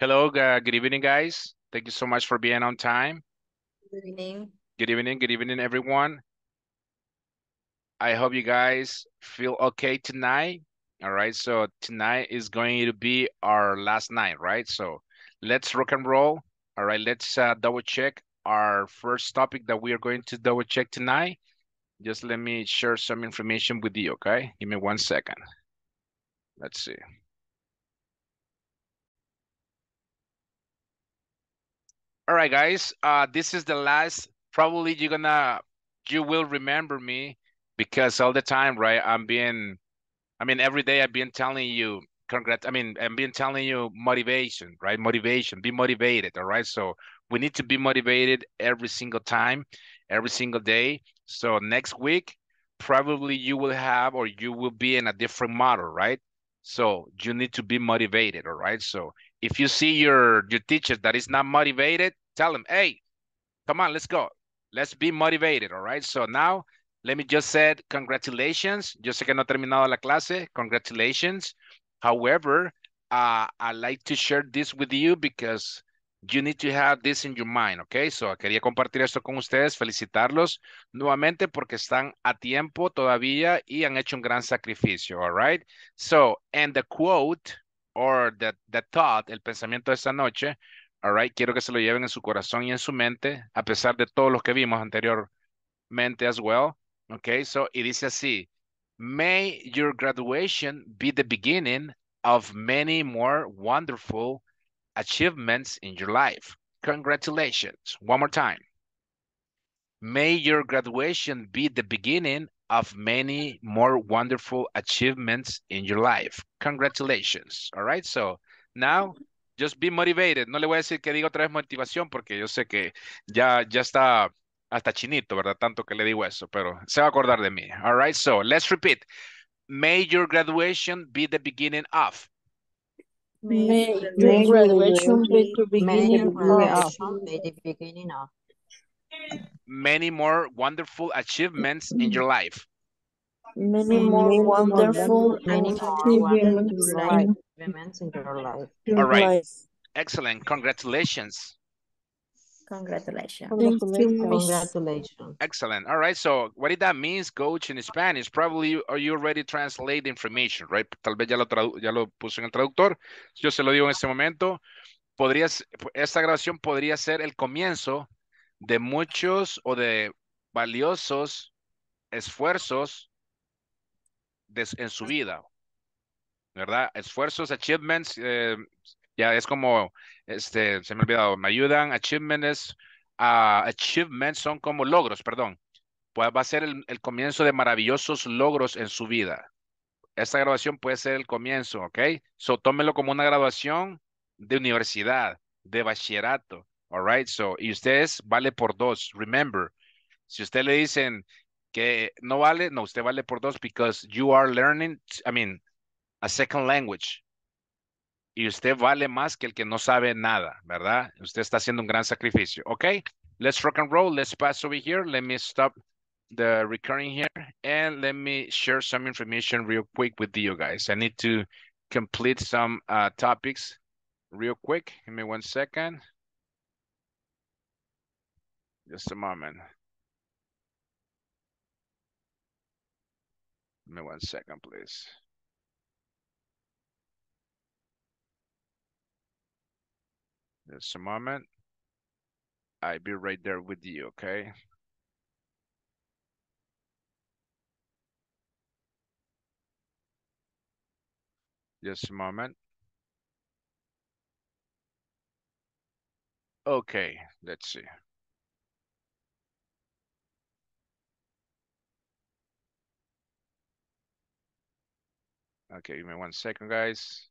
Hello, uh, good evening, guys. Thank you so much for being on time. Good evening. Good evening, good evening, everyone. I hope you guys feel okay tonight. All right, so tonight is going to be our last night, right? So let's rock and roll. All right, let's uh, double check our first topic that we are going to double check tonight. Just let me share some information with you, okay? Give me one second. Let's see. All right, guys, uh, this is the last, probably you're gonna, you will remember me because all the time, right, I'm being, I mean, every day I've been telling you, congrats, I mean, I'm been telling you motivation, right, motivation, be motivated, all right? So we need to be motivated every single time, every single day. So next week, probably you will have, or you will be in a different model, right? So you need to be motivated, all right? So if you see your, your teacher that is not motivated, tell them, hey, come on, let's go. Let's be motivated, all right? So now, let me just say congratulations. Yo sé que no ha terminado la clase. Congratulations. However, uh, I like to share this with you because you need to have this in your mind, okay? So quería compartir esto con ustedes, felicitarlos nuevamente porque están a tiempo todavía y han hecho un gran sacrificio, all right? So, and the quote or the, the thought, el pensamiento de esta noche, all right, quiero que se lo lleven en su corazón y en su mente, a pesar de todos los que vimos anteriormente as well, okay? So, y dice así, may your graduation be the beginning of many more wonderful achievements in your life. Congratulations. One more time. May your graduation be the beginning of many more wonderful achievements in your life. Congratulations. All right. So now just be motivated. No le voy a decir que diga otra vez motivación porque yo sé que ya, ya está hasta chinito, ¿verdad? Tanto que le digo eso, pero se va a acordar de mí. All right. So let's repeat. May your graduation be the beginning of. May your graduation be the beginning of May the beginning of many more wonderful achievements in your life. many more wonderful many and achievements wonderful in achievements in your life. All right. Excellent. Congratulations. Congratulations. Thank you, Congratulations. Excellent. All right. So what did that mean, coach, in Spanish? Probably you, or you already translate the information, right? Tal vez ya lo, tradu- ya lo puso en el traductor. Yo se lo digo en este momento. Podrías, esta grabación podría ser el comienzo de muchos o de valiosos esfuerzos de- en su vida, ¿verdad? Esfuerzos, achievements, eh, ya es como, este, se me ha olvidado, me ayudan, achievements, ah, achievements son como logros, perdón. Pues va a ser el, el comienzo de maravillosos logros en su vida. Esta graduación puede ser el comienzo, ¿ok? So, tómelo como una graduación de universidad, de bachillerato, all right? So, y ustedes vale por dos, remember. Si usted le dicen que no vale, no, usted vale por dos because you are learning, I mean, a second language. Y usted vale más que el que no sabe nada, ¿verdad? Usted está haciendo un gran sacrificio. Okay, let's rock and roll. Let's pass over here. Let me stop the recording here and let me share some information real quick with you guys. I need to complete some uh, topics real quick. Give me one second. Just a moment. Give me one second, please. Just a moment. I'll be right there with you, okay? Just a moment. Okay, let's see. Okay, give me one second, guys.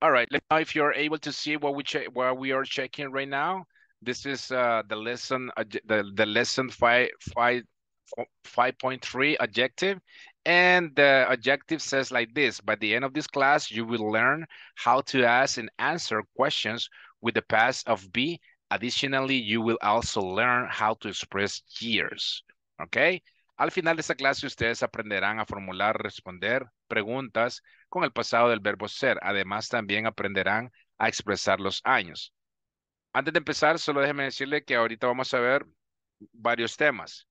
All right, let me know if you're able to see what we check, what we are checking right now. This is uh, the lesson, obje- the, the lesson five, five, five point three objective. And the objective says like this, by the end of this class, you will learn how to ask and answer questions with the past of be. Additionally, you will also learn how to express years, okay? Al final de esta clase ustedes aprenderán a formular, responder preguntas con el pasado del verbo ser. Además también aprenderán a expresar los años. Antes de empezar, solo déjeme decirle que ahorita vamos a ver varios temas.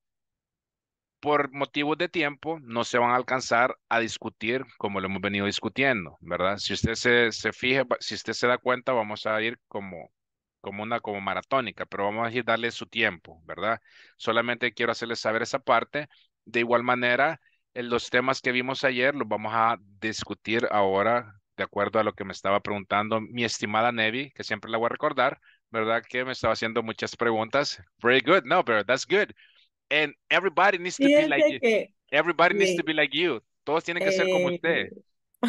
Por motivos de tiempo, no se van a alcanzar a discutir como lo hemos venido discutiendo, ¿verdad? Si usted se, se fija, si usted se da cuenta, vamos a ir como, como una como maratónica, pero vamos a ir darle su tiempo, ¿verdad? Solamente quiero hacerles saber esa parte. De igual manera, en los temas que vimos ayer los vamos a discutir ahora de acuerdo a lo que me estaba preguntando mi estimada Nevi, que siempre la voy a recordar, ¿verdad? Que me estaba haciendo muchas preguntas. Very good. No, pero that's good. And everybody needs to be like you. que Everybody needs to be like you. Todos tienen que ser como eh, usted.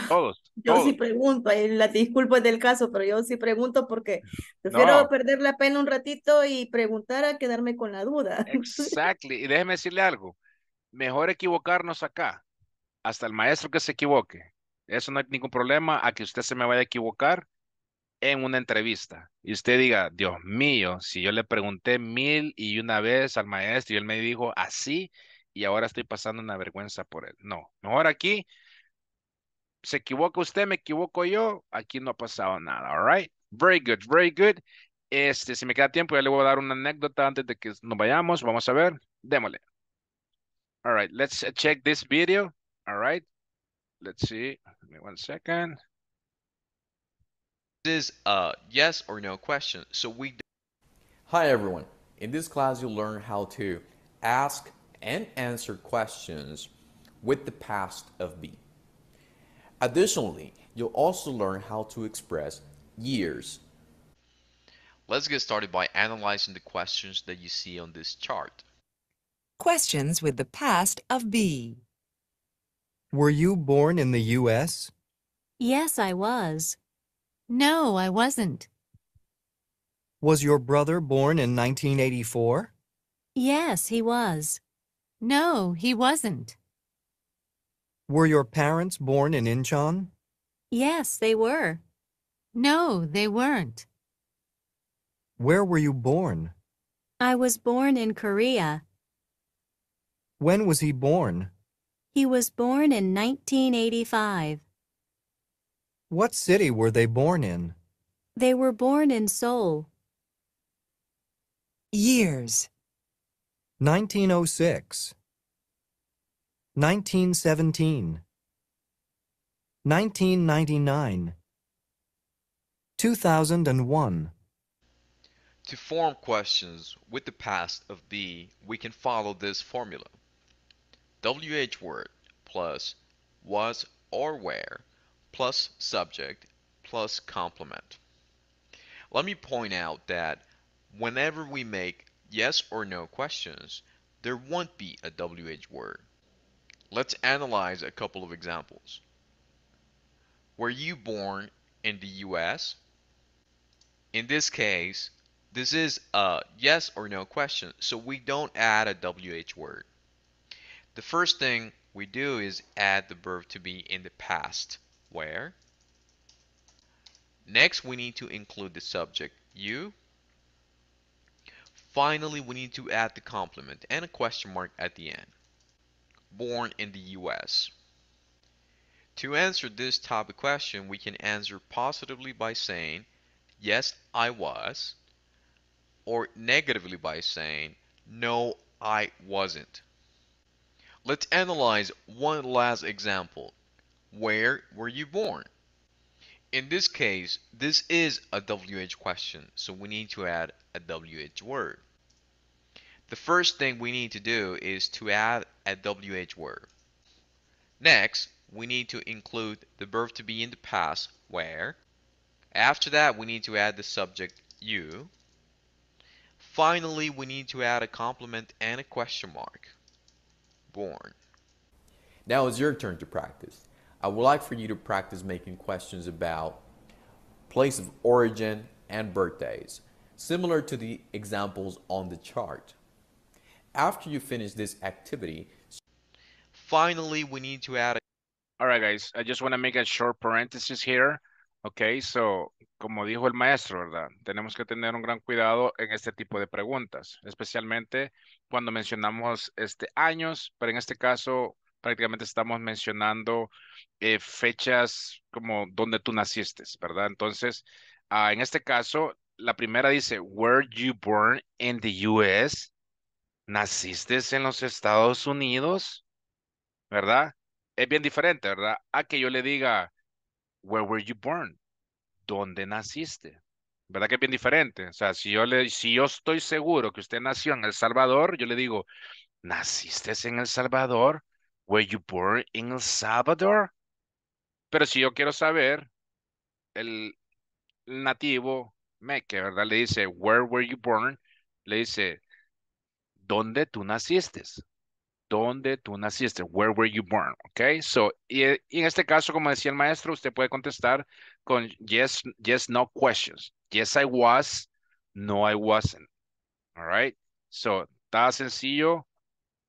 Todos. Yo todos. sí pregunto, eh, la disculpa es del caso, pero yo sí pregunto porque prefiero No. perder la pena un ratito y preguntar a quedarme con la duda. Exactly. Y déjeme decirle algo. Mejor equivocarnos acá. Hasta el maestro que se equivoque. Eso no hay ningún problema a que usted se me vaya a equivocar en una entrevista. Y usted diga, Dios mío, si yo le pregunté mil y una vez al maestro y él me dijo así y ahora estoy pasando una vergüenza por él. No, mejor aquí se equivoca usted, me equivoco yo, aquí no ha pasado nada, all right? Very good, very good. Este, si me queda tiempo, ya le voy a dar una anécdota antes de que nos vayamos. Vamos a ver. Démosle. All right, let's check this video. All right. Let's see. Give me one second. This is a yes or no question. So we Hi everyone. In this class you'll learn how to ask and answer questions with the past of be. Additionally, you'll also learn how to express years. let's get started by analyzing the questions that you see on this chart. Questions with the past of be. Were you born in the U.S.? Yes, I was. No, I wasn't. Was your brother born in 1984? Yes, he was. No, he wasn't. Were your parents born in Incheon? Yes, they were. No, they weren't. Where were you born? I was born in Korea. When was he born? He was born in 1985. What city were they born in? They were born in Seoul. Years. 1906. 1917. 1999. 2001. To form questions with the past of be, we can follow this formula. WH word plus was or where plus subject plus complement. Let me point out that whenever we make yes or no questions, there won't be a WH word. Let's analyze a couple of examples. Were you born in the US? In this case, this is a yes or no question, so we don't add a WH word. The first thing we do is add the verb to be in the past, where. Next, we need to include the subject, you. Finally, we need to add the complement and a question mark at the end. Born in the US. To answer this type of question, we can answer positively by saying, Yes, I was, or negatively by saying, No, I wasn't. Let's analyze one last example. Where were you born? In this case, this is a WH question, so we need to add a WH word. The first thing we need to do is to add a WH word. Next, we need to include the verb to be in the past, where. After that, we need to add the subject, you. Finally, we need to add a complement and a question mark. Born. Now it's your turn to practice. I would like for you to practice making questions about place of origin and birthdays, similar to the examples on the chart. After you finish this activity, Finally, we need to add a All right, guys. I just want to make a short parenthesis here. Ok, so, como dijo el maestro, ¿verdad? Tenemos que tener un gran cuidado en este tipo de preguntas, especialmente cuando mencionamos este, años, pero en este caso prácticamente estamos mencionando eh, fechas como donde tú naciste, ¿verdad? Entonces, ah, en este caso, la primera dice, were you born in the US? ¿Naciste en los Estados Unidos? ¿Verdad? Es bien diferente, ¿verdad? A que yo le diga, where were you born? ¿Dónde naciste? ¿Verdad que es bien diferente? O sea, si yo, le, si yo estoy seguro que usted nació en El Salvador, yo le digo, ¿naciste en El Salvador? Were you born in El Salvador? Pero si yo quiero saber, el nativo meque, ¿verdad? Le dice, where were you born? Le dice, ¿dónde tú naciste? ¿Dónde tú naciste? Where were you born? Ok, so, y, y, en este caso, como decía el maestro, usted puede contestar con yes, yes, no questions. Yes, I was. No, I wasn't. All right. So, está sencillo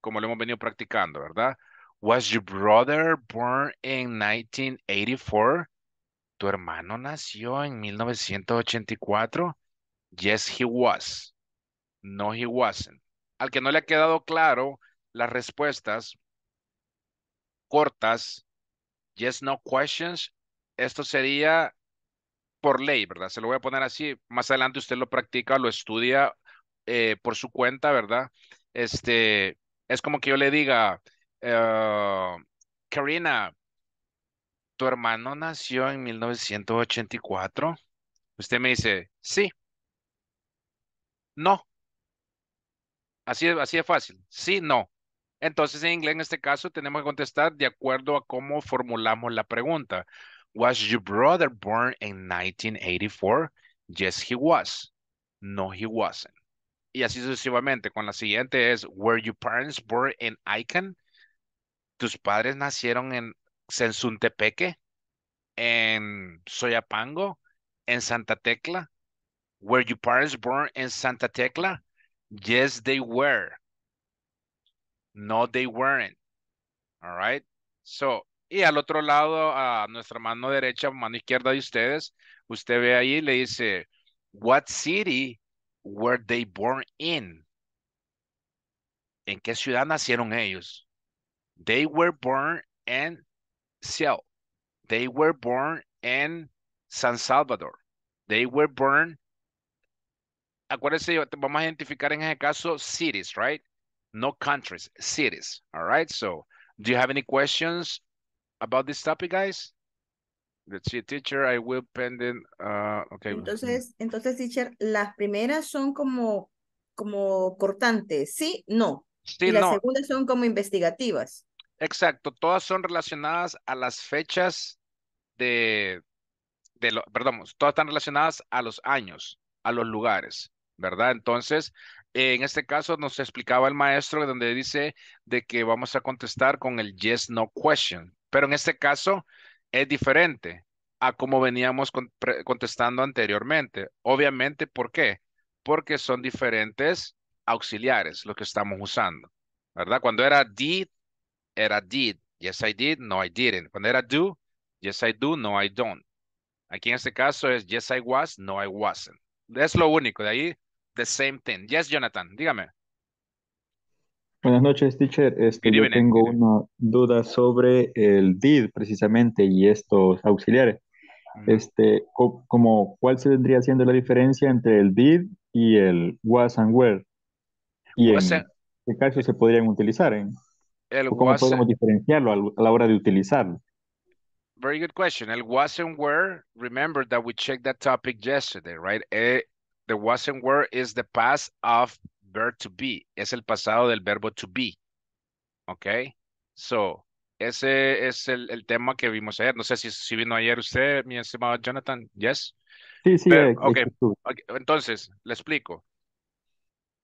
como lo hemos venido practicando, ¿verdad? Was your brother born in 1984? ¿Tu hermano nació en 1984? Yes, he was. No, he wasn't. Al que no le ha quedado claro las respuestas cortas, yes, no questions, esto sería por ley, ¿verdad? Se lo voy a poner así. Más adelante usted lo practica, lo estudia eh, por su cuenta, ¿verdad? Este, es como que yo le diga, uh, Karina, ¿tu hermano nació en 1984? Usted me dice, sí. No. Así, así de fácil. Sí, no. Entonces, en inglés, en este caso, tenemos que contestar de acuerdo a cómo formulamos la pregunta. Was your brother born in 1984? Yes, he was. No, he wasn't. Y así sucesivamente. Con la siguiente es, were your parents born in Icon? ¿Tus padres nacieron en Sensuntepeque? ¿En Soyapango? ¿En Santa Tecla? Were your parents born in Santa Tecla? Yes, they were. No, they weren't. All right. So, y al otro lado, a nuestra mano derecha, mano izquierda de ustedes, usted ve ahí, le dice, what city were they born in? ¿En qué ciudad nacieron ellos? They were born in Seattle. They were born in San Salvador. They were born acuérdense, vamos a identificar en ese caso cities, right? No countries, cities, all right? So, do you have any questions about this topic, guys? Let's see, teacher, I will pending, uh, okay. Entonces, entonces, teacher, las primeras son como, como cortantes, ¿sí? No. Sí, y las no. segundas son como investigativas. Exacto, todas son relacionadas a las fechas de, de lo, perdón, todas están relacionadas a los años, a los lugares. ¿Verdad? Entonces, en este caso nos explicaba el maestro donde dice de que vamos a contestar con el yes, no question. Pero en este caso es diferente a como veníamos contestando anteriormente. Obviamente, ¿por qué? Porque son diferentes auxiliares lo que estamos usando, ¿verdad? Cuando era did, era did. Yes, I did. No, I didn't. Cuando era do, yes, I do. No, I don't. Aquí en este caso es yes, I was. No, I wasn't. Es lo único. De ahí the same thing. Yes, Jonathan, dígame. Buenas noches, teacher. Este, yo tengo una duda sobre el did precisamente y estos auxiliares. Este, como, ¿cuál se vendría siendo la diferencia entre el did y el was and were? Y en qué caso se podrían utilizar? En, el ¿Cómo podemos diferenciarlo a la hora de utilizarlo? Very good question. El was and were, remember that we checked that topic yesterday, right? Eh, the was and were is the past of verb to be. Es el pasado del verbo to be. Ok. So, ese es el, el tema que vimos ayer. No sé si, si vino ayer usted, mi estimado Jonathan. Yes. Sí, sí. Pero, eh, okay. ok. Entonces, le explico.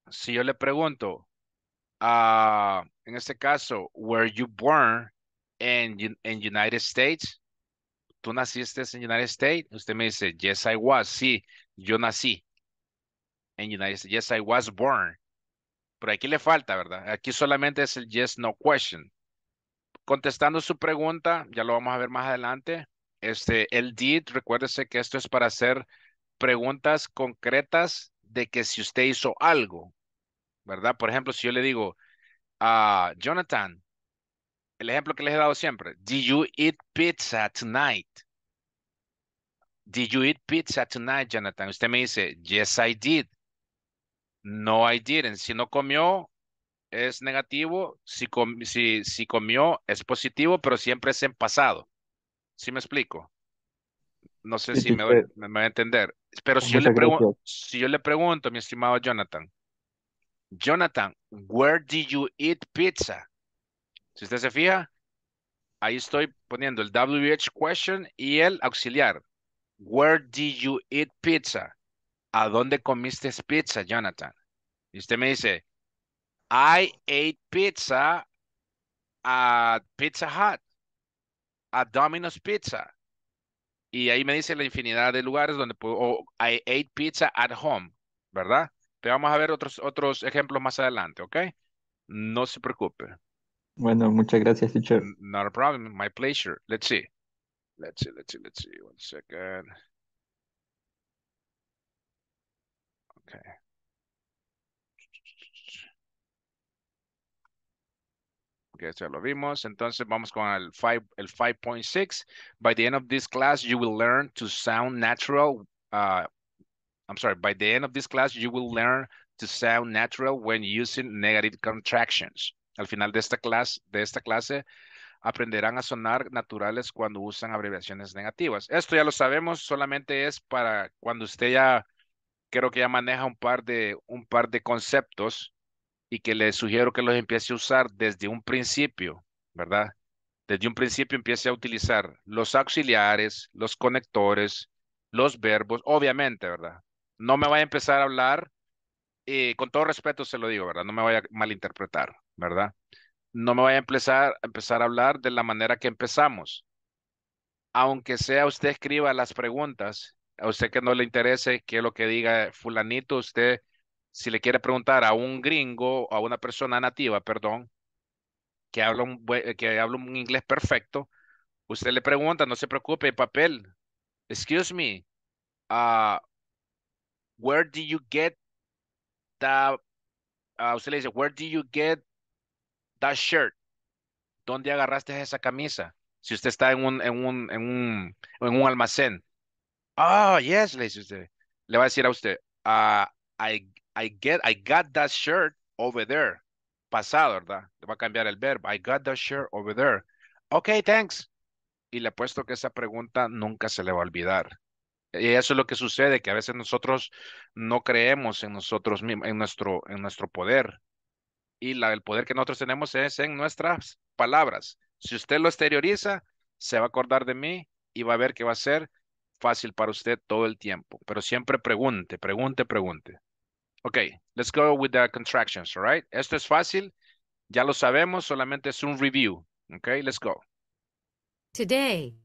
Si yo le pregunto, ah, en este caso, were you born in, in United States? ¿Tú naciste en United States? Usted me dice, yes, I was. Sí, yo nací en United States. Yes, I was born. Pero aquí le falta, ¿verdad? Aquí solamente es el yes, no question. Contestando su pregunta, ya lo vamos a ver más adelante, Este, el did, recuérdese que esto es para hacer preguntas concretas de que si usted hizo algo, ¿verdad? Por ejemplo, si yo le digo a Jonathan, el ejemplo que les he dado siempre, did you eat pizza tonight? Did you eat pizza tonight, Jonathan? Usted me dice, yes, I did. No, I didn't. Si no comió, es negativo. Si, si, si comió, es positivo, pero siempre es en pasado. ¿Sí me explico? No sé si me, me, va a entender. Pero si yo, le pregunto, si yo le pregunto, mi estimado Jonathan, Jonathan, where did you eat pizza? Si usted se fija, ahí estoy poniendo el WH question y el auxiliar. Where did you eat pizza? ¿A dónde comiste pizza, Jonathan? Y usted me dice, I ate pizza at Pizza Hut, a Domino's Pizza. Y ahí me dice la infinidad de lugares donde puedo, o I ate pizza at home, ¿verdad? Te vamos a ver otros, otros ejemplos más adelante, ¿ok? No se preocupe. Bueno, muchas gracias, teacher. Not a problem, my pleasure. Let's see. Let's see, let's see, let's see. One second. Okay. Okay, ya lo vimos. Entonces vamos con el 5, el 5.6. By the end of this class, you will learn to sound natural. Uh, I'm sorry, by the end of this class, you will learn to sound natural when using negative contractions. Al final de esta clase, de esta clase, aprenderán a sonar naturales cuando usan abreviaciones negativas. Esto ya lo sabemos, solamente es para cuando usted ya, creo que ya maneja un par de, un par de conceptos y que le sugiero que los empiece a usar desde un principio, ¿verdad? Desde un principio empiece a utilizar los auxiliares, los conectores, los verbos, obviamente, ¿verdad? No me vaya a empezar a hablar, y con todo respeto se lo digo, ¿verdad? No me vaya a malinterpretar, ¿verdad? no me vaya a empezar, a empezar a hablar de la manera que empezamos. Aunque sea usted escriba las preguntas, a usted que no le interese qué es lo que diga fulanito, usted, si le quiere preguntar a un gringo a una persona nativa, perdón, que habla un, que habla un inglés perfecto, usted le pregunta, no se preocupe, papel. Excuse me, uh, where do you get the, uh, usted le dice, where do you get that shirt, ¿dónde agarraste esa camisa? Si usted está en un, en un, en un, en un almacén. Oh, yes, le dice usted. Le va a decir a usted, uh, I, I, get, I got that shirt over there. Pasado, ¿verdad? Le va a cambiar el verbo. I got that shirt over there. Okay, thanks. Y le apuesto que esa pregunta nunca se le va a olvidar. Y eso es lo que sucede, que a veces nosotros no creemos en nosotros mismos, en nuestro, en nuestro poder y la, el poder que nosotros tenemos es en nuestras palabras. Si usted lo exterioriza, se va a acordar de mí y va a ver que va a ser fácil para usted todo el tiempo. Pero siempre pregunte, pregunte, pregunte. Ok, let's go with the contractions, all right? Esto es fácil, ya lo sabemos, solamente es un review. Ok, let's go. Today.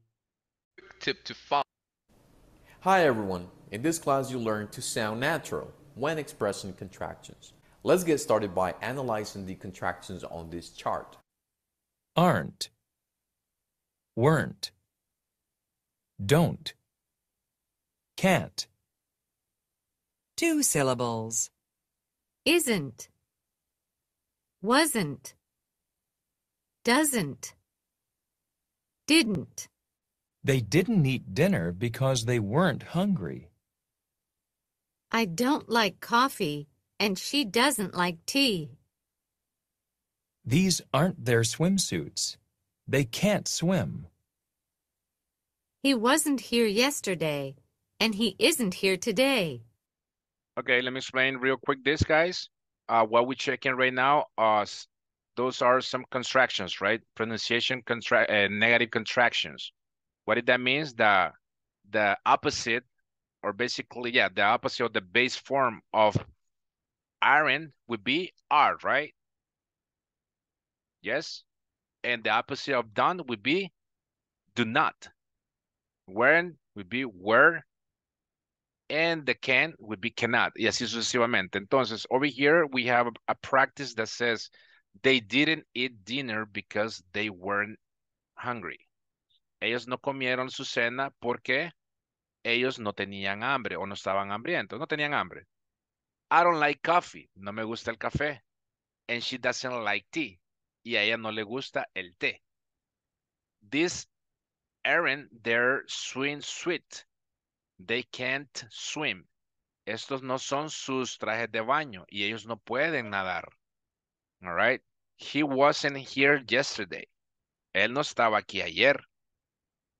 Tip to follow. Hi everyone. In this class you learn to sound natural when expressing contractions. Let's get started by analyzing the contractions on this chart. Aren't, weren't, don't, can't. Two syllables. Isn't, wasn't, doesn't, didn't. They didn't eat dinner because they weren't hungry. I don't like coffee and she doesn't like tea. These aren't their swimsuits. They can't swim. He wasn't here yesterday, and he isn't here today. Okay, let me explain real quick this, guys. Uh, what we're checking right now, uh, those are some contractions, right? Pronunciation contra uh, negative contractions. What did that means? The, the opposite, or basically, yeah, the opposite of the base form of Iron would be are, right? Yes. And the opposite of done would be do not. Weren't would be were. And the can would be cannot. Y así sucesivamente. Entonces, over here, we have a practice that says they didn't eat dinner because they weren't hungry. Ellos no comieron su cena porque ellos no tenían hambre o no estaban hambrientos, no tenían hambre. I don't like coffee, no me gusta el café. And she doesn't like tea. Y a ella no le gusta el té. This aren't their swim suit. They can't swim. Estos no son sus trajes de baño y ellos no pueden nadar. All right. He wasn't here yesterday. Él no estaba aquí ayer.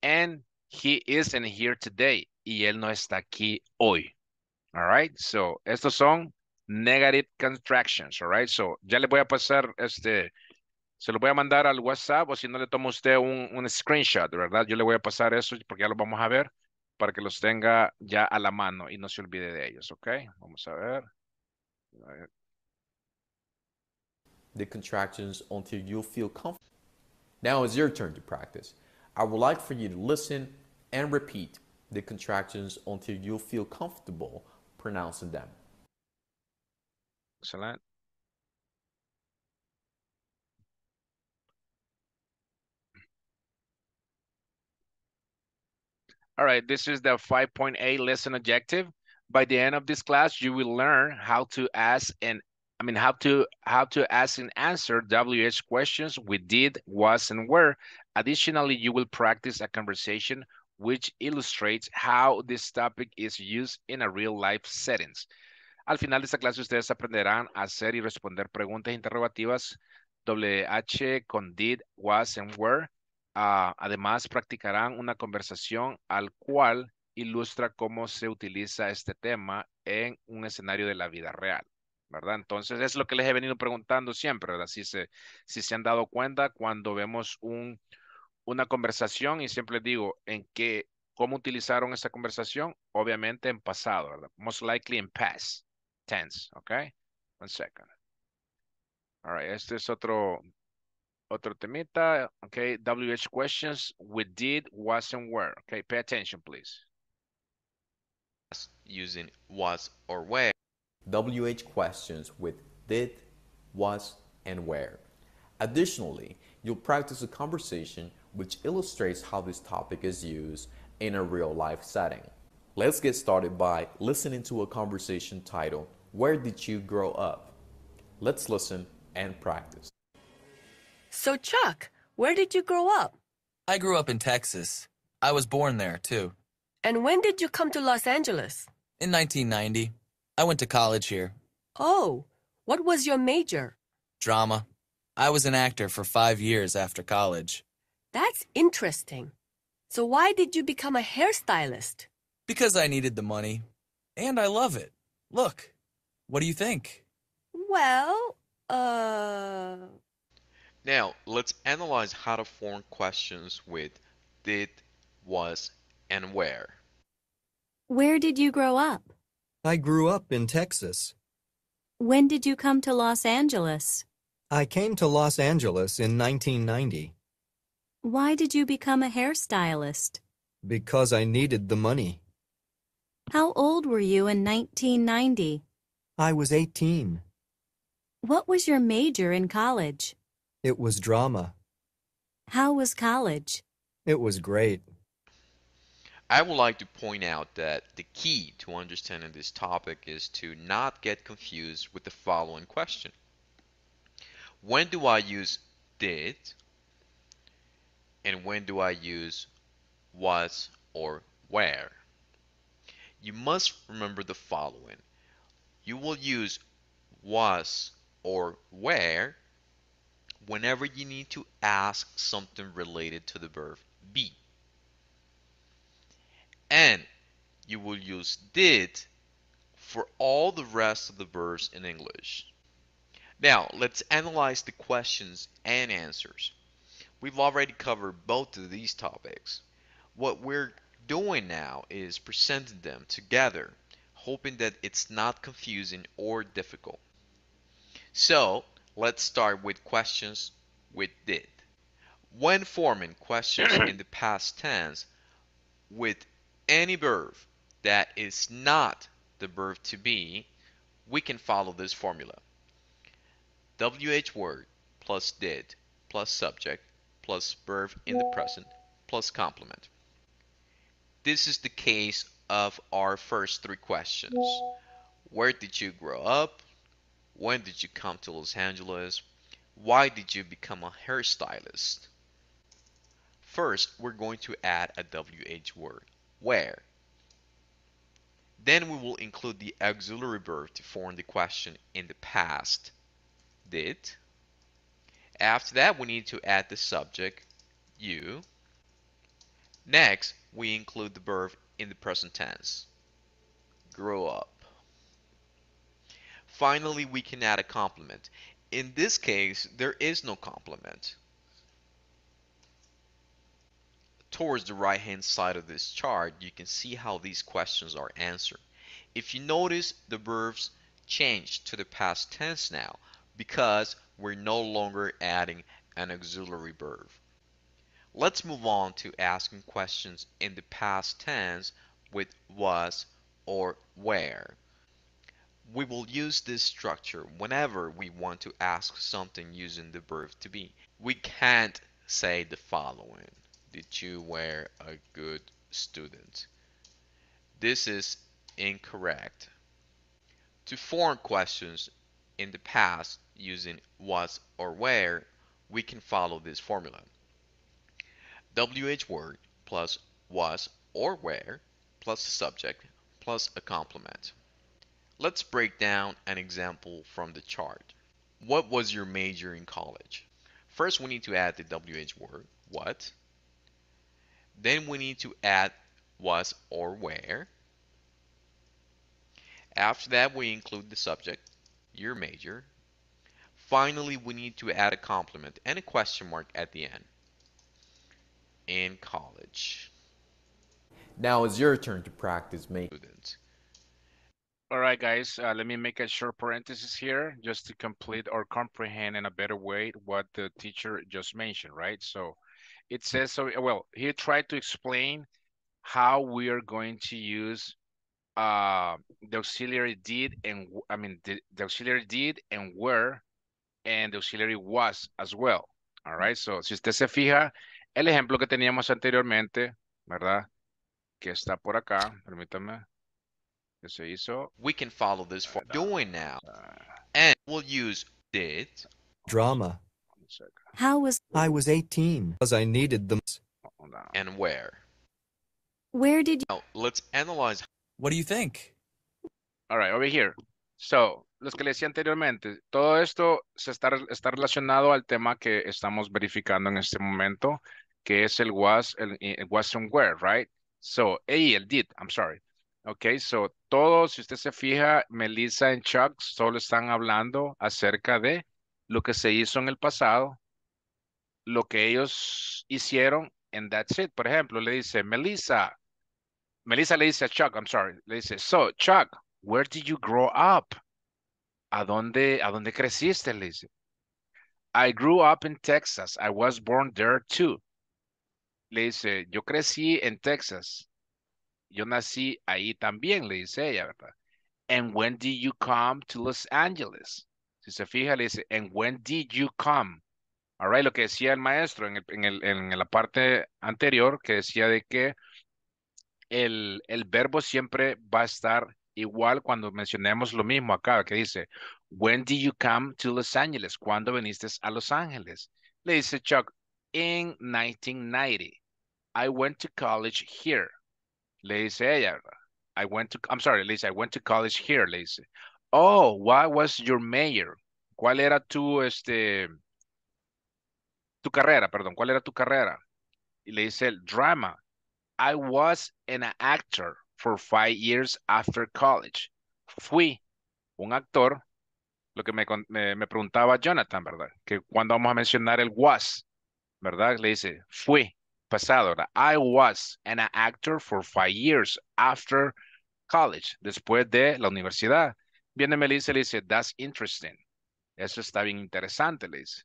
And he isn't here today. Y él no está aquí hoy. All right. So, estos son negative contractions. All right. So, ya le voy a pasar este, se lo voy a mandar al WhatsApp o si no le toma usted un, un screenshot, ¿verdad? Yo le voy a pasar eso porque ya lo vamos a ver para que los tenga ya a la mano y no se olvide de ellos, ¿ok? Vamos a ver. A ver. The contractions until you feel comfortable. Now it's your turn to practice. I would like for you to listen and repeat the contractions until you feel comfortable pronouncing them. Excellent. All right, this is the 5.8 lesson objective. By the end of this class, you will learn how to ask and I mean how to how to ask and answer WH questions with did, was, and were. Additionally, you will practice a conversation which illustrates how this topic is used in a real life settings. Al final de esta clase ustedes aprenderán a hacer y responder preguntas interrogativas WH con did, was, and were Uh, además, practicarán una conversación al cual ilustra cómo se utiliza este tema en un escenario de la vida real, ¿verdad? Entonces, es lo que les he venido preguntando siempre, ¿verdad? Si se, si se han dado cuenta cuando vemos un, una conversación y siempre les digo en qué, cómo utilizaron esta conversación, obviamente en pasado, ¿verdad? Most likely in past tense, ¿ok? One second. All right, este es otro, otro temita, okay, WH questions with did, was, and were. Okay, pay attention, please. Using was or where. WH questions with did, was, and where. Additionally, you'll practice a conversation which illustrates how this topic is used in a real life setting. Let's get started by listening to a conversation titled, Where Did You Grow Up? Let's listen and practice. So, Chuck, where did you grow up? I grew up in Texas. I was born there, too. And when did you come to Los Angeles? In 1990. I went to college here. Oh, what was your major? Drama. I was an actor for five years after college. That's interesting. So, why did you become a hairstylist? Because I needed the money. And I love it. Look, what do you think? Well, uh. Now, let's analyze how to form questions with did, was, and where. Where did you grow up? I grew up in Texas. When did you come to Los Angeles? I came to Los Angeles in 1990 Why did you become a hairstylist? because I needed the money. How old were you in 1990? I was 18. What was your major in college? It was drama. How was college? It was great. I would like to point out that the key to understanding this topic is to not get confused with the following question. When do I use did? And when do I use was or where? You must remember the following. You will use was or where whenever you need to ask something related to the verb be. And you will use did for all the rest of the verbs in English. Now, let's analyze the questions and answers. We've already covered both of these topics. What we're doing now is presenting them together, hoping that it's not confusing or difficult. So, let's start with questions with did. When forming questions in the past tense with any verb that is not the verb to be, we can follow this formula. WH word plus did plus subject plus verb in the present plus complement. This is the case of our first three questions. Where did you grow up? When did you come to Los Angeles? Why did you become a hairstylist? First, we're going to add a WH word, where. Then we will include the auxiliary verb to form the question in the past, did. After that, we need to add the subject, you. Next, we include the verb in the present tense, grow up. Finally, we can add a complement. In this case, there is no complement. Towards the right hand side of this chart, you can see how these questions are answered. If you notice, the verbs change to the past tense now because we're no longer adding an auxiliary verb. Let's move on to asking questions in the past tense with was or where. We will use this structure whenever we want to ask something using the verb to be. We can't say the following. Did you were a good student? This is incorrect. To form questions in the past using was or where, we can follow this formula. WH word plus was or where plus subject plus a complement. Let's break down an example from the chart. What was your major in college? First, we need to add the WH word, what. Then we need to add was or where. After that, we include the subject, your major. Finally, we need to add a complement and a question mark at the end. In college. Now it's your turn to practice making. All right, guys, uh, let me make a short parenthesis here just to complete or comprehend in a better way what the teacher just mentioned, right? So it says, so well, he tried to explain how we are going to use uh, the auxiliary did and, I mean, the, the auxiliary did and were and the auxiliary was as well. All right, so si usted se fija, el ejemplo que teníamos anteriormente, ¿verdad? Que está por acá, permítame. Que se hizo. We can follow this for doing now. Uh, and we'll use did. Drama. How was I was 18 because I needed them. And where. Where did you Now, let's analyze. What do you think? All right, over here. So, los que le decía anteriormente, todo esto se está, está relacionado al tema que estamos verificando en este momento, que es el was, el, el was and where, right? So, y el did, I'm sorry. Ok, so, todos, si usted se fija, Melissa y Chuck solo están hablando acerca de lo que se hizo en el pasado, lo que ellos hicieron, and that's it. Por ejemplo, le dice, Melissa, Melissa le dice a Chuck, I'm sorry, le dice, so, Chuck, where did you grow up? ¿A dónde, a dónde creciste? Le dice. I grew up in Texas. I was born there too. Le dice, yo crecí en Texas. Yo nací ahí también, le dice ella, ¿verdad? And when did you come to Los Angeles? Si se fija, le dice, and when did you come? All right, lo que decía el maestro en, el, en, el, en la parte anterior, que decía de que el, el verbo siempre va a estar igual cuando mencionemos lo mismo acá, que dice, when did you come to Los Angeles? ¿Cuándo viniste a Los Ángeles? Le dice Chuck, in 1990. I went to college here. Le dice ella, I went to, I'm sorry, I went to college here, le dice. Oh, what was your major? ¿Cuál era tu, este, tu carrera, perdón, cuál era tu carrera? Y le dice el drama. I was an actor for five years after college. Fui un actor, lo que me, me, me, preguntaba Jonathan, ¿verdad? Que cuando vamos a mencionar el was, ¿verdad? Le dice, fui, pasado. I was an actor for five years after college, después de la universidad. Viene Melissa y le dice, that's interesting. Eso está bien interesante, le dice.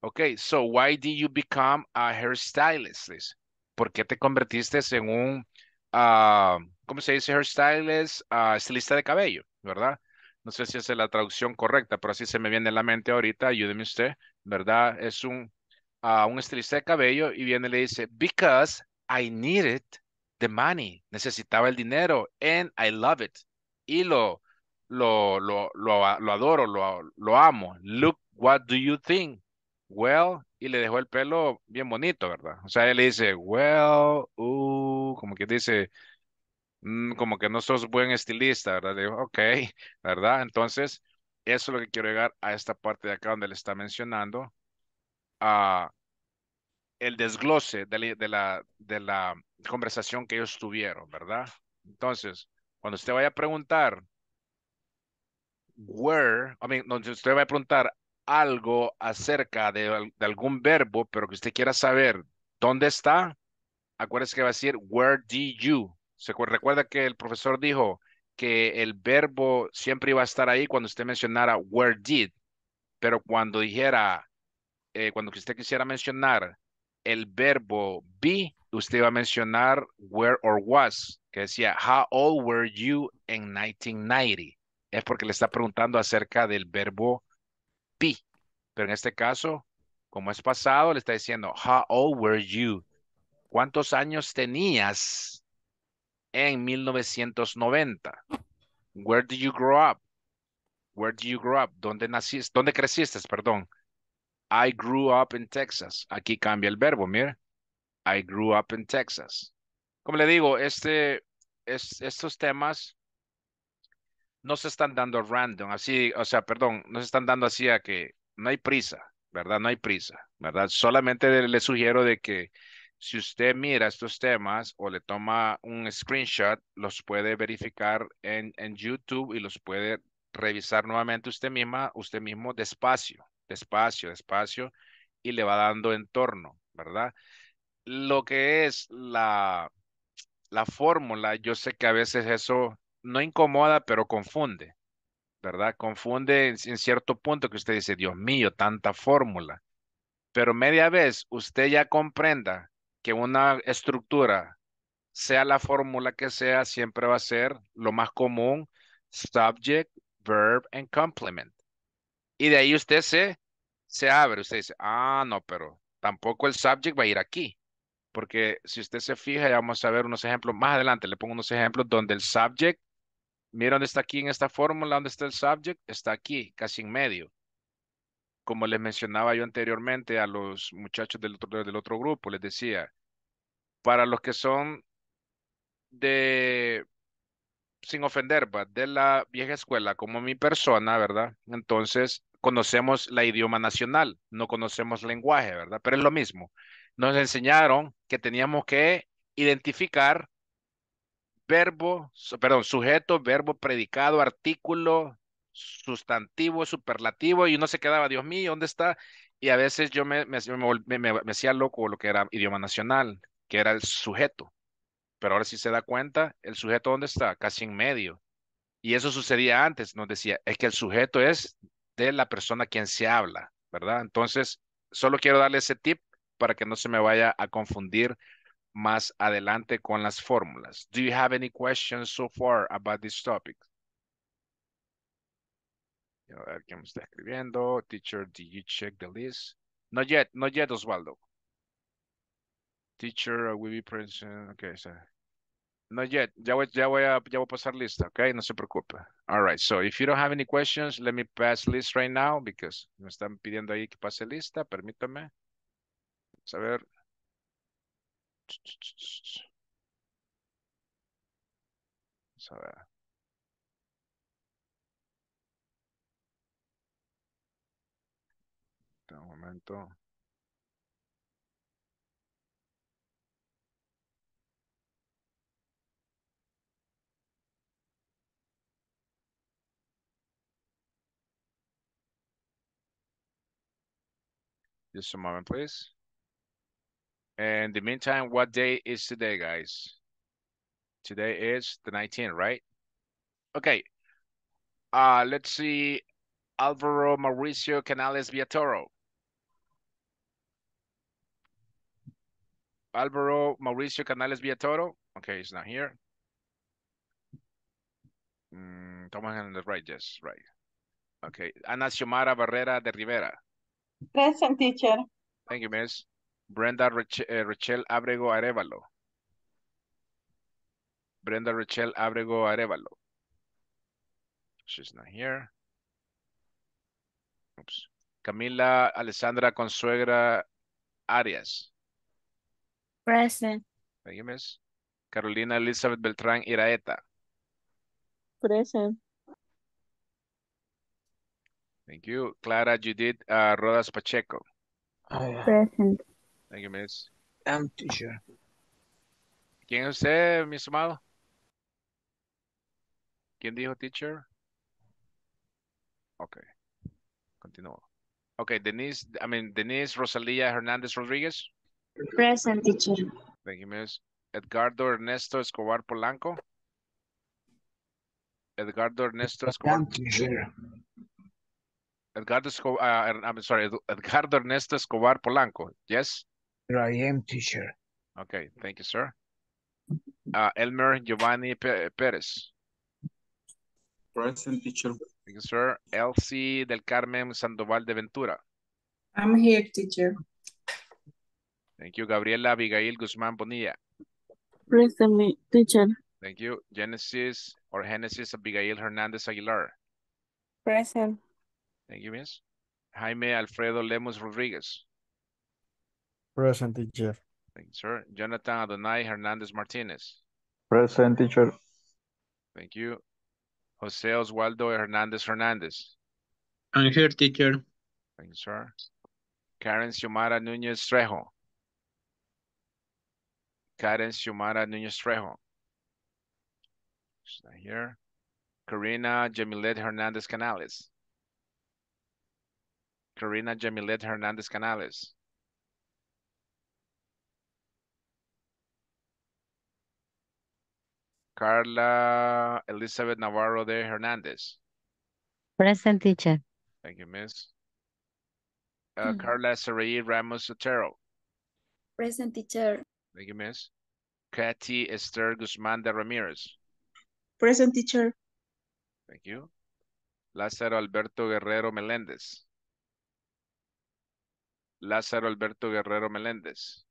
Ok, so why did you become a hairstylist? Dice. ¿Por qué te convertiste en un Uh, ¿cómo se dice? Hairstylist, uh, estilista de cabello, ¿verdad? No sé si es la traducción correcta, pero así se me viene en la mente ahorita, ayúdeme usted, ¿verdad? Es un, uh, un estilista de cabello y viene y le dice, because I needed the money. Necesitaba el dinero. And I love it. Y lo, lo, lo, lo, lo adoro, lo, lo amo. Look, what do you think? Well, y le dejó el pelo bien bonito, ¿verdad? O sea, él le dice, well, uh, como que dice, mm, como que no sos buen estilista, ¿verdad? Le digo, ok, ¿verdad? Entonces, eso es lo que quiero llegar a esta parte de acá donde le está mencionando el desglose de la, de la, de la conversación que ellos tuvieron, ¿verdad? Entonces, cuando usted vaya a preguntar where, I mean, donde usted va a preguntar algo acerca de, de, algún verbo, pero que usted quiera saber dónde está, acuérdese que va a decir, where did you? Se recuerda que el profesor dijo que el verbo siempre iba a estar ahí cuando usted mencionara where did, pero cuando dijera, eh, cuando usted quisiera mencionar el verbo be, usted va a mencionar where or was, que decía, how old were you in 1990? Es porque le está preguntando acerca del verbo be. Pero en este caso, como es pasado, le está diciendo, how old were you? ¿Cuántos años tenías en 1990? Where did you grow up? Where did you grow up? ¿Dónde naciste? ¿Dónde creciste? Perdón. I grew up in Texas. Aquí cambia el verbo, mire. I grew up in Texas. Como le digo, este, es, estos temas no se están dando random, así, o sea, perdón, no se están dando así a que no hay prisa, ¿verdad? No hay prisa, ¿verdad? Solamente le, sugiero de que si usted mira estos temas o le toma un screenshot, los puede verificar en, en YouTube y los puede revisar nuevamente usted misma, usted mismo despacio, despacio, despacio, y le va dando entorno, ¿verdad? Lo que es la, la fórmula, yo sé que a veces eso no incomoda, pero confunde, ¿verdad? Confunde en, cierto punto que usted dice, Dios mío, tanta fórmula. Pero media vez usted ya comprenda que una estructura, sea la fórmula que sea, siempre va a ser lo más común, subject, verb and complement. Y de ahí usted se, se abre, usted dice, ah, no, pero tampoco el subject va a ir aquí. Porque si usted se fija, ya vamos a ver unos ejemplos más adelante, le pongo unos ejemplos donde el subject Mira dónde está aquí en esta fórmula, dónde está el subject, está aquí, casi en medio. Como les mencionaba yo anteriormente a los muchachos del otro, del otro grupo, les decía, para los que son de, sin ofender, de la vieja escuela, como mi persona, ¿verdad? Entonces, conocemos la idioma nacional, no conocemos lenguaje, ¿verdad? Pero es lo mismo. Nos enseñaron que teníamos que identificar verbo, perdón, sujeto, verbo, predicado, artículo, sustantivo, superlativo, y uno se quedaba, Dios mío, ¿dónde está? Y a veces yo me, me, me, hacía loco lo que era idioma nacional, que era el sujeto. Pero ahora sí se da cuenta, el sujeto ¿dónde está? Casi en medio. Y eso sucedía antes, nos decía, es que el sujeto es de la persona a quien se habla, ¿verdad? Entonces, solo quiero darle ese tip para que no se me vaya a confundir más adelante con las fórmulas. Do you have any questions so far about this topic? A ver quién me está escribiendo. Teacher, did you check the list? Not yet, not yet, Osvaldo. Teacher, will be present. Okay, so. Not yet. Ya voy, ya voy a, ya voy a pasar lista, okay? No se preocupe. All right, so if you don't have any questions, let me pass list right now because me están pidiendo ahí que pase lista. Permítame. Vamos a ver. A ver. Un momento. Just a moment, please. And the meantime, what day is today, guys? Today is the 19th, right? Okay. Uh, let's see. Alvaro Mauricio Canales Villatoro. Alvaro Mauricio Canales Villatoro. Okay, he's not here. Mm, Thomas on the right, yes, right. Okay. Ana Xiomara Barrera de Rivera. Present, teacher. Thank you, miss. Brenda Rachel, uh, Rachel Abrego Arevalo. Brenda Rochelle Abrego Arevalo. She's not here. Oops. Camila Alessandra Consuegra Arias. Present. Thank you, miss. Carolina Elizabeth Beltrán Iraeta. Present. Thank you. Clara Judith uh, Rodas Pacheco. Present. Thank you, miss. I'm teacher. ¿Quién es usted, mi estimado? ¿Quién dijo teacher? Ok. Continúo. Ok, Denise, I mean, Denise Rosalía Hernández Rodríguez. Present, teacher. Thank you, miss. Edgardo Ernesto Escobar Polanco. Edgardo Ernesto Escobar. I'm teacher. Edgardo Escobar, uh, I'm sorry, Edgardo Ernesto Escobar Polanco. Yes? Here I am teacher. Okay, thank you, sir. Uh, Elmer Giovanni Pe- Perez. Present teacher. Thank you, sir. Elsie del Carmen Sandoval de Ventura. I'm here, teacher. Thank you. Gabriela Abigail Guzmán Bonilla. Present, teacher. Thank you. Genesis or Genesis Abigail Hernandez Aguilar. Present. Thank you, miss. Jaime Alfredo Lemos Rodriguez. Present teacher. Thank you, sir. Jonathan Adonai Hernandez Martinez. Present teacher. Thank you. Jose Oswaldo Hernandez Hernandez. I'm here teacher. Thank you, sir. Karen Xiomara Núñez Trejo. Karen Xiomara Núñez Trejo. She's not here. Karina Jamilet Hernandez Canales. Karina Jamilet Hernandez Canales. Carla Elizabeth Navarro de Hernandez. Present teacher. Thank you, miss. Uh, Carla Sarai Ramos Otero. Present, teacher. Thank you, miss. Katy Esther Guzmán de Ramirez. Present, teacher. Thank you. Lázaro Alberto Guerrero Meléndez. Lázaro Alberto Guerrero Meléndez.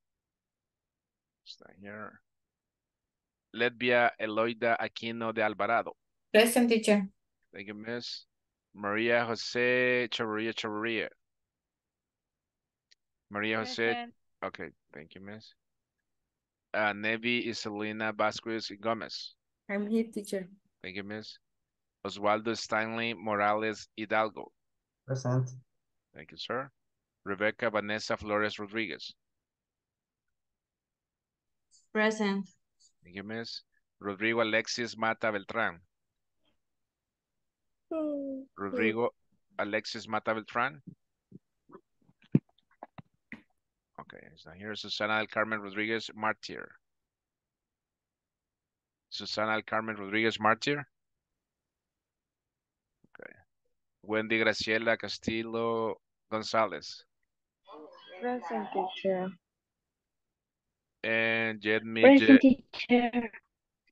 Está here. Letvia Eloida Aquino de Alvarado. Present, teacher. Thank you, miss. María José Chavarría Chavarría. María José. Okay, thank you, miss. Uh, Nevi Iselina Vasquez Gomez. I'm here, teacher. Thank you, miss. Oswaldo Stanley Morales Hidalgo. Present. Thank you, sir. Rebecca Vanessa Flores Rodriguez. Present. Thank you, miss. Rodrigo Alexis Mata Beltrán. Rodrigo Alexis Mata Beltrán. Okay, he's not here. Susana del Carmen Rodriguez Martyr. Susana del Carmen Rodriguez Martyr. Okay. Wendy Graciela Castillo González. Present, teacher. And Jedmi. Present, teacher.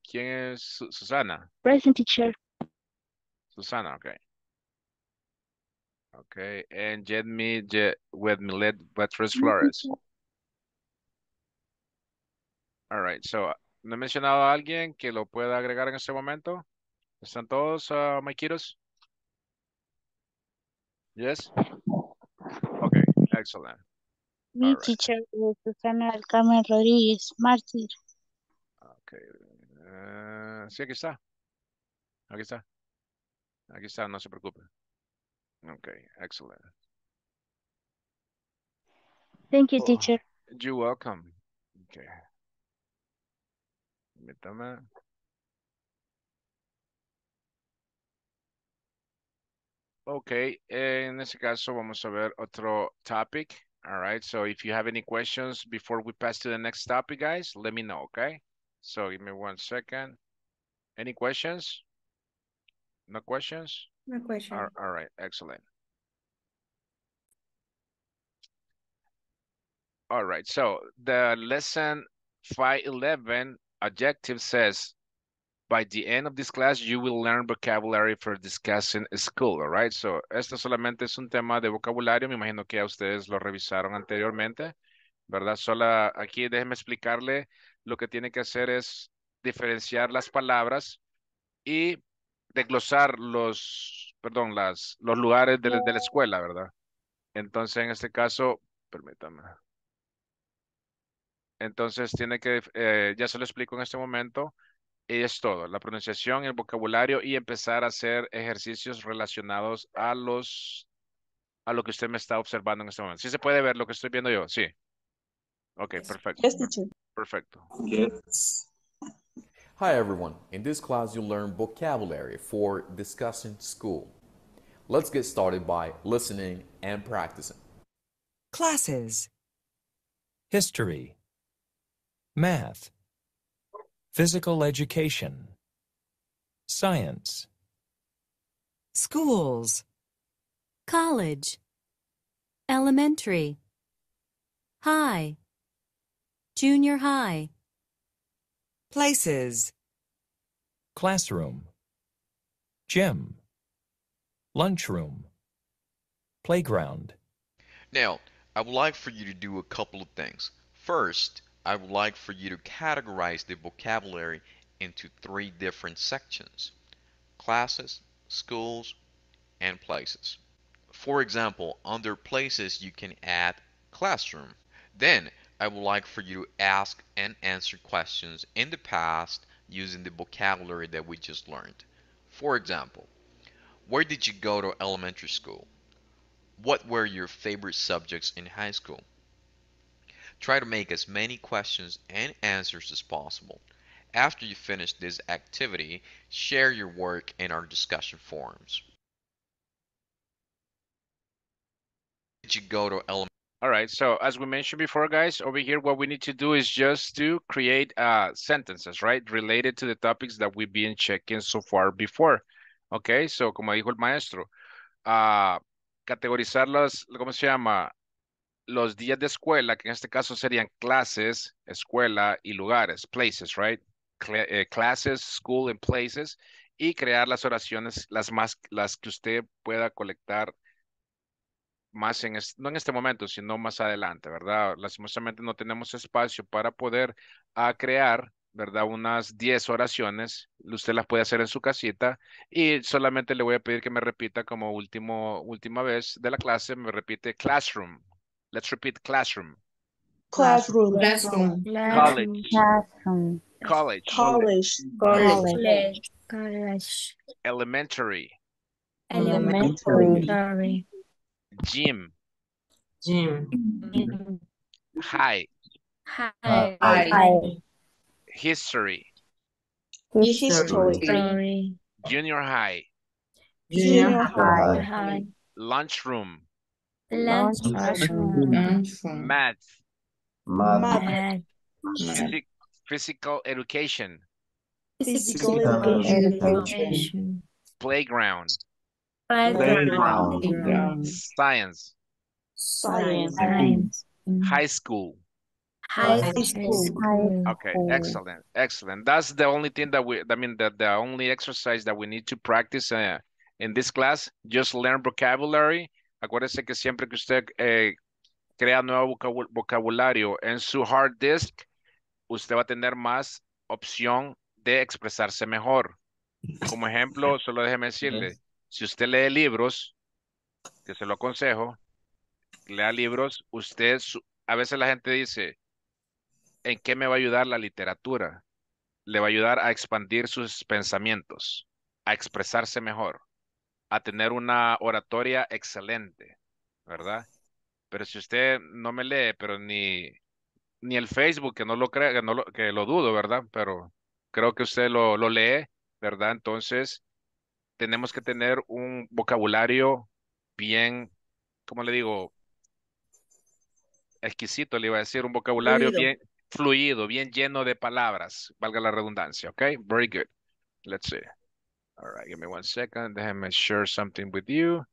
¿Quién es Su- Susana? Present, teacher. Susana, okay. Okay, and Jedmi Je with Milet Beatriz Flores. All right, so, ¿no he mencionado a alguien que lo pueda agregar en este momento? ¿Están todos, uh, Maiquitos? Yes? Okay, excellent. Mi teacher Susana Carmen Rodríguez, mártir. Okay. eh, sí, aquí está. Aquí está. Aquí está, no se preocupe. Okay, excellent. Thank you, Oh. teacher. You're welcome. Okay. Permítame. Ok, en ese caso vamos a ver otro topic. All right, so if you have any questions before we pass to the next topic, guys, let me know, okay? So give me one second. Any questions? No questions? No questions. All all right, excellent. All right, so the lesson 511 objective says, by the end of this class, you will learn vocabulary for discussing school, all right? So, esto solamente es un tema de vocabulario, me imagino que a ustedes lo revisaron anteriormente, ¿verdad? Solo aquí déjeme explicarle, lo que tiene que hacer es diferenciar las palabras y desglosar los, perdón, las, los lugares de, de la escuela, ¿verdad? Entonces, en este caso, permítame. Entonces, tiene que, eh, ya se lo explico en este momento, es todo, la pronunciación, el vocabulario y empezar a hacer ejercicios relacionados a los, a lo que usted me está observando en este momento. ¿Sí se puede ver lo que estoy viendo yo? Sí. Ok, perfecto. Yes. Perfecto. Hi everyone. In this class you'll learn vocabulary for discussing school. Let's get started by listening and practicing. Classes. history, math, physical education, science, Schools. college, elementary, high, junior high, Places. classroom, gym, lunchroom, playground. Now, I would like for you to do a couple of things. First, I would like for you to categorize the vocabulary into three different sections classes, schools, and places. For example, under places, you can add classroom. Then, I would like for you to ask and answer questions in the past using the vocabulary that we just learned. For example, where did you go to elementary school? What were your favorite subjects in high school? Try to make as many questions and answers as possible. After you finish this activity, share your work in our discussion forums. Did you go to element? All right, so as we mentioned before, guys, over here, what we need to do is just to create uh, sentences, right? Related to the topics that we've been checking so far before. Okay, so como dijo el maestro, ah, categorizar los, ¿cómo se llama? Los días de escuela, que en este caso serían clases, escuela y lugares, places, right? Cla- eh, classes, school and places, y crear las oraciones, las más, las que usted pueda colectar más en, es- no en este momento, sino más adelante, ¿verdad? Lastimosamente no tenemos espacio para poder ah, crear, ¿verdad? Unas 10 oraciones, usted las puede hacer en su casita y solamente le voy a pedir que me repita como último, última vez de la clase, me repite classroom. Let's repeat classroom. Classroom. College. Classroom. College. College. College. College. Elementary. Elementary. Gym. Gym. High. High. History. History. Junior high. Junior high. Lunchroom. Lunchroom. Math. Math. Physi- physical education. Physical education. Playground. Playground. Playground. Science. Science. High school. High school. Okay, excellent, excellent. That's the only thing that we, I mean, the, the only exercise that we need to practice uh, in this class. Just learn vocabulary. Acuérdese que siempre que usted eh, crea nuevo vocabu- vocabulario en su hard disk, usted va a tener más opción de expresarse mejor. Como ejemplo, solo déjeme decirle, si usted lee libros, que se lo aconsejo, lea libros, usted, a veces la gente dice, ¿en qué me va a ayudar la literatura? Le va a ayudar a expandir sus pensamientos, a expresarse mejor, a tener una oratoria excelente, ¿verdad? Pero si usted no me lee, pero ni, ni el Facebook, que no lo crea, que, no lo, que lo dudo, ¿verdad? Pero creo que usted lo, lo lee, ¿verdad? Entonces, tenemos que tener un vocabulario bien, ¿cómo le digo? Exquisito, le iba a decir, un vocabulario Fluido. bien fluido, bien lleno de palabras, valga la redundancia, ¿ok? Very good. Let's see. All right, give me one second. Déjeme share something with you.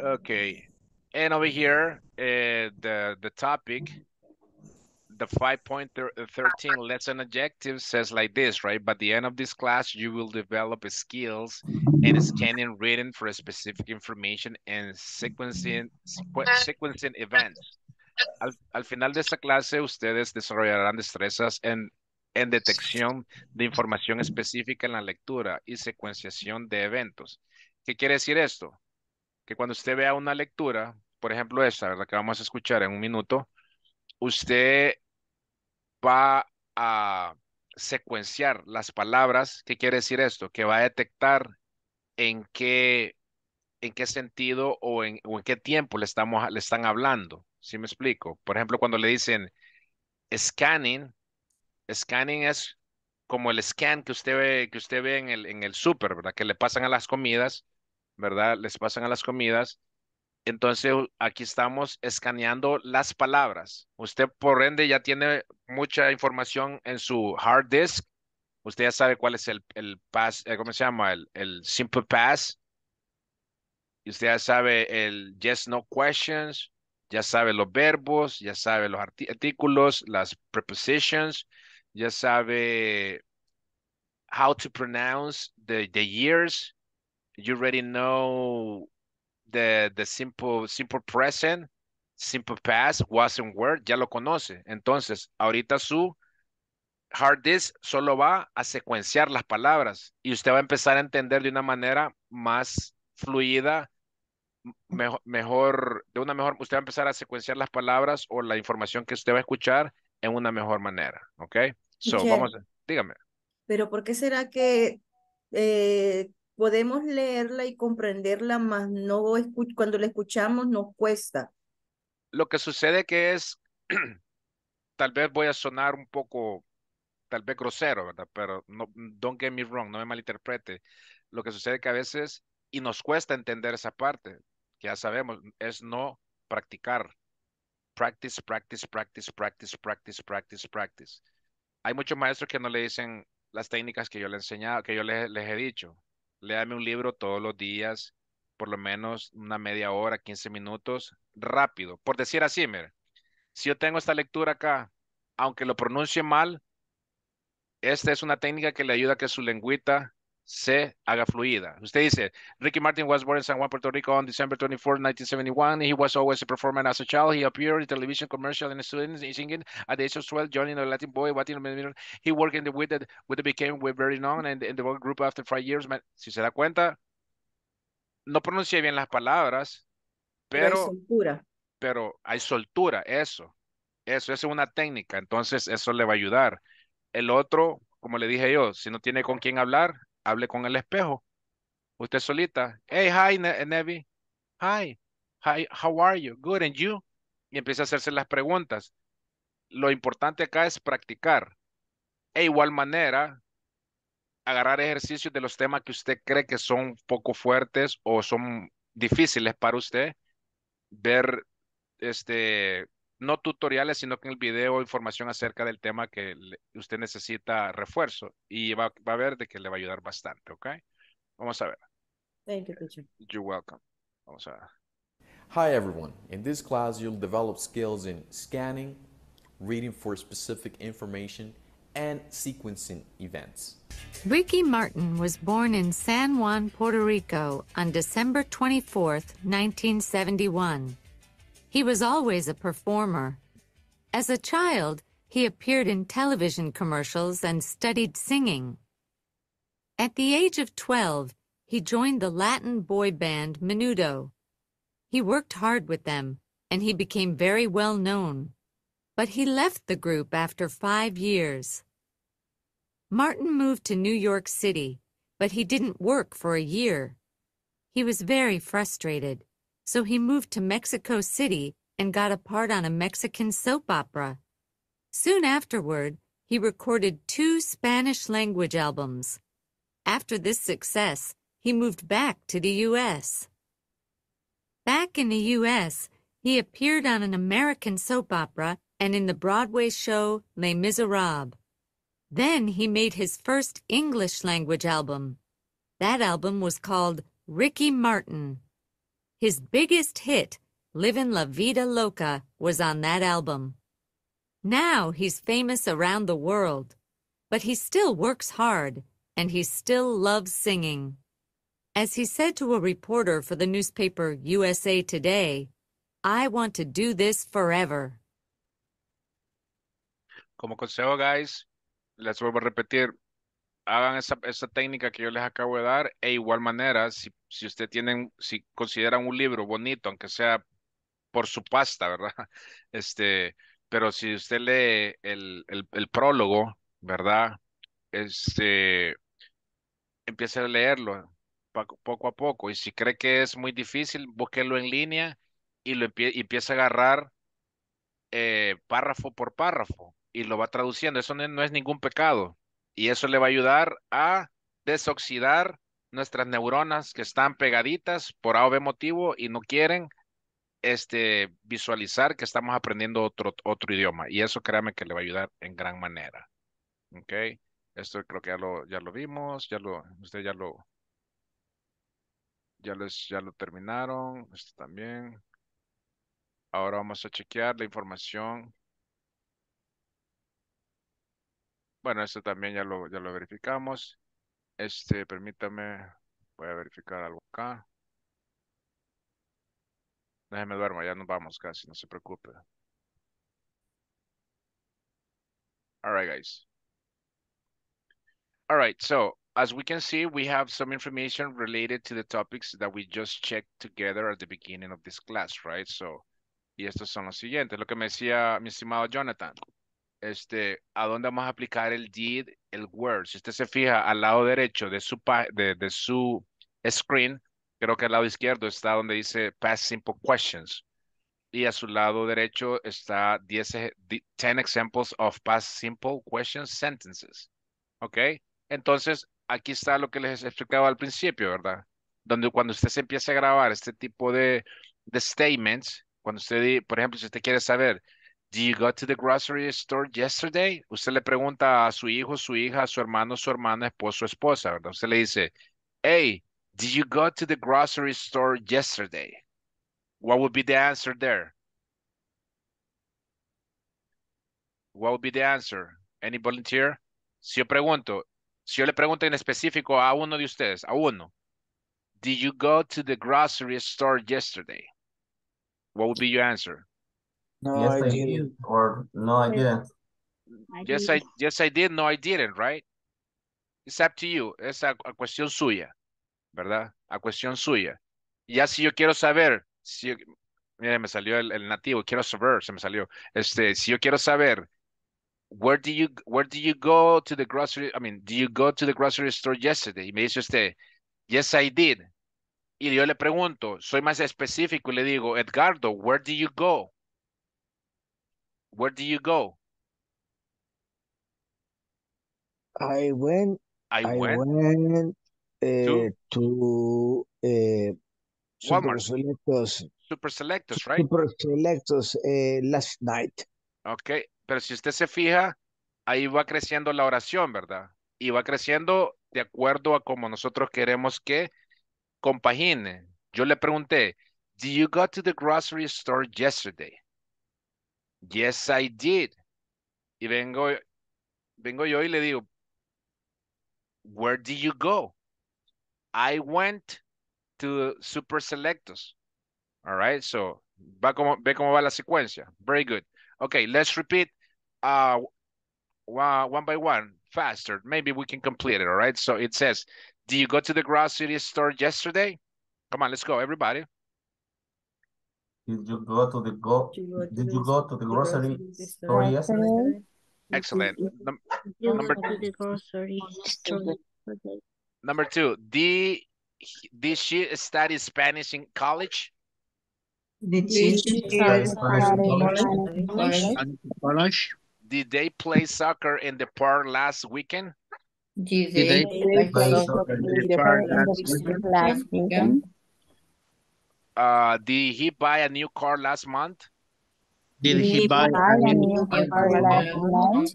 Okay. And over here, uh, the, the topic, the 5.13 lesson objective says like this, right? By the end of this class, you will develop skills in scanning reading for specific information and sequencing, sequ- sequencing events. al, al final de esta clase ustedes desarrollarán destrezas en, en detección de información específica en la lectura y secuenciación de eventos. ¿Qué quiere decir esto? Que cuando usted vea una lectura, por ejemplo esta, ¿verdad? Que vamos a escuchar en un minuto, usted va a secuenciar las palabras. ¿Qué quiere decir esto? Que va a detectar en qué, en qué sentido o en, o en qué tiempo le, estamos, le están hablando. ¿Sí me explico? Por ejemplo, cuando le dicen scanning, scanning es como el scan que usted ve, que usted ve en el, en el súper, ¿verdad? Que le pasan a las comidas, ¿verdad? Les pasan a las comidas. Entonces, aquí estamos escaneando las palabras. Usted, por ende, ya tiene mucha información en su hard disk. Usted ya sabe cuál es el, el pass, eh, ¿cómo se llama? El, el simple pass. Y usted ya sabe el yes, no questions. Ya sabe los verbos, ya sabe los artículos, las prepositions. Ya sabe how to pronounce the, the years. You already know the, the simple, simple present, simple past, wasn't word, ya lo conoce. Entonces, ahorita su hard disk solo va a secuenciar las palabras y usted va a empezar a entender de una manera más fluida, mejor, mejor, de una mejor, usted va a empezar a secuenciar las palabras o la información que usted va a escuchar en una mejor manera, ¿ok? So, vamos, a- dígame. Pero ¿por qué será que eh, podemos leerla y comprenderla, más no cuando la escuchamos nos cuesta? Lo que sucede que es, tal vez voy a sonar un poco, tal vez grosero, ¿verdad? Pero no, don't get me wrong, no me malinterprete. Lo que sucede que a veces, y nos cuesta entender esa parte, que ya sabemos, es no practicar. Practice, practice, practice, practice, practice, practice, practice. Hay muchos maestros que no le dicen las técnicas que yo le he enseñado, que yo les, les he dicho. Léame un libro todos los días, por lo menos una media hora, 15 minutos, rápido. Por decir así, mire, si yo tengo esta lectura acá, aunque lo pronuncie mal, esta es una técnica que le ayuda a que su lengüita se haga fluida. Usted dice, Ricky Martin was born in San Juan, Puerto Rico on December 24, 1971. He was always a performer as a child. He appeared in television commercial and students singing at the age of 12, joining the Latin boy. Latin, he worked in the with the, with the became very known and in the group after five years. Man, Si se da cuenta, no pronuncié bien las palabras, Pero hay pero soltura. pero hay soltura, eso, eso, eso es una técnica, entonces eso le va a ayudar. El otro, como le dije yo, si no tiene con quién hablar, hable con el espejo. Usted solita, hey, hi, Ne- Nevi, hi, hi, how are you? Good, and you? Y empieza a hacerse las preguntas. Lo importante acá es practicar. E igual manera, agarrar ejercicios de los temas que usted cree que son poco fuertes o son difíciles para usted, ver este, no tutoriales, sino que en el video información acerca del tema que le- usted necesita refuerzo y va, va a ver de que le va a ayudar bastante, ¿ok? Vamos a ver. Thank you, teacher. You're welcome. Vamos a ver. Hi everyone. In this class, you'll develop skills in scanning, reading for specific information, and sequencing events. Ricky Martin was born in San Juan, Puerto Rico on December 24th, 1971. He was always a performer. As a child, he appeared in television commercials and studied singing. At the age of 12, he joined the Latin boy band Menudo. He worked hard with them, and he became very well known. But he left the group after five years. Martin moved to New York City, but he didn't work for a year. He was very frustrated, so he moved to Mexico City and got a part on a Mexican soap opera. Soon afterward, he recorded two Spanish language albums. After this success, he moved back to the U.S. Back in the U.S., he appeared on an American soap opera and in the Broadway show Les Miserables. Then he made his first English language album. That album was called Ricky Martin. His biggest hit, Livin' La Vida Loca, was on that album. Now he's famous around the world, but he still works hard and he still loves singing. As he said to a reporter for the newspaper USA Today, I want to do this forever. Como consejo, guys, les vuelvo a repetir, hagan esa, esa técnica que yo les acabo de dar, e igual manera, si, si usted tienen, si consideran un libro bonito, aunque sea por su pasta, ¿verdad? Este, pero si usted lee el, el, prólogo, ¿verdad? Este, empiece a leerlo poco, a poco, y si cree que es muy difícil, búsquelo en línea y lo empie y empiece a agarrar eh, párrafo por párrafo y lo va traduciendo. Eso no, no es ningún pecado. Y eso le va a ayudar a desoxidar nuestras neuronas que están pegaditas por A o B motivo y no quieren este, visualizar que estamos aprendiendo otro, otro idioma. Y eso créame que le va a ayudar en gran manera. ¿Ok? Esto creo que ya lo, ya lo vimos, ya lo, usted ya lo, ya les, ya lo terminaron. Esto también. Ahora vamos a chequear la información. Bueno, esto también ya lo, ya lo verificamos. Este, permítame, voy a verificar algo acá. Déjeme duermo, ya nos vamos casi, no se preocupe. All right, guys. All right, so as we can see, we have some information related to the topics that we just checked together at the beginning of this class, right? So, y estos son los siguientes, lo que me decía mi estimado Jonathan. Este, ¿a dónde vamos a aplicar el did, were? Si usted se fija al lado derecho de su, de, su screen, creo que al lado izquierdo está donde dice past simple questions. Y a su lado derecho está 10, 10 examples of past simple questions sentences. ¿Ok? Entonces, aquí está lo que les explicaba al principio, ¿verdad? Donde cuando usted se empieza a grabar este tipo de, de statements, cuando usted, por ejemplo, si usted quiere saber, ¿Did you go to the grocery store yesterday? Usted le pregunta a su hijo, su hija, su hermano, su hermana, esposo, esposa, ¿verdad? Usted le dice, hey, did you go to the grocery store yesterday? What would be the answer there? What would be the answer? Any volunteer? Si yo pregunto, si yo le pregunto en específico a uno de ustedes, a uno, did you go to the grocery store yesterday? What would be your answer? No, yes, I, I didn't. did. Or no, I didn't. Yes, I yes I did. No, I didn't. Right? It's up to you. Es a, a cuestión suya, ¿verdad? A cuestión suya. Ya si yo quiero saber, si mire, me salió el, el, nativo. Quiero saber, se me salió. Este, si yo quiero saber, where do you where do you go to the grocery? I mean, do you go to the grocery store yesterday? Y me dice usted, yes, I did. Y yo le pregunto, soy más específico y le digo, Edgardo, where do you go? Where do you go? I went. I, I went, went uh, to, to uh, Super Walmart. Selectos. Super Selectos, right? Super Selectos uh, last night. Ok, pero si usted se fija, ahí va creciendo la oración, ¿verdad? Y va creciendo de acuerdo a como nosotros queremos que compagine. Yo le pregunté, did you go to the grocery store yesterday? Yes, I did. Y vengo, vengo yo y le digo, where did you go? I went to Super Selectos. All right, so va como, ve cómo va la secuencia. Very good. Okay, let's repeat uh, one, one by one, faster. Maybe we can complete it, all right? So it says, did you go to the grocery store yesterday? Come on, let's go, everybody. Did you go to the go? Did you go to the grocery store yesterday? Excellent. Num number to the grocery store. number two. Did did she study Spanish in college? Did she study Spanish in college? Did they play soccer in the park last weekend? Did they they play go soccer in the park last weekend? Uh, did he buy a new car last month? Did he buy a new car last month?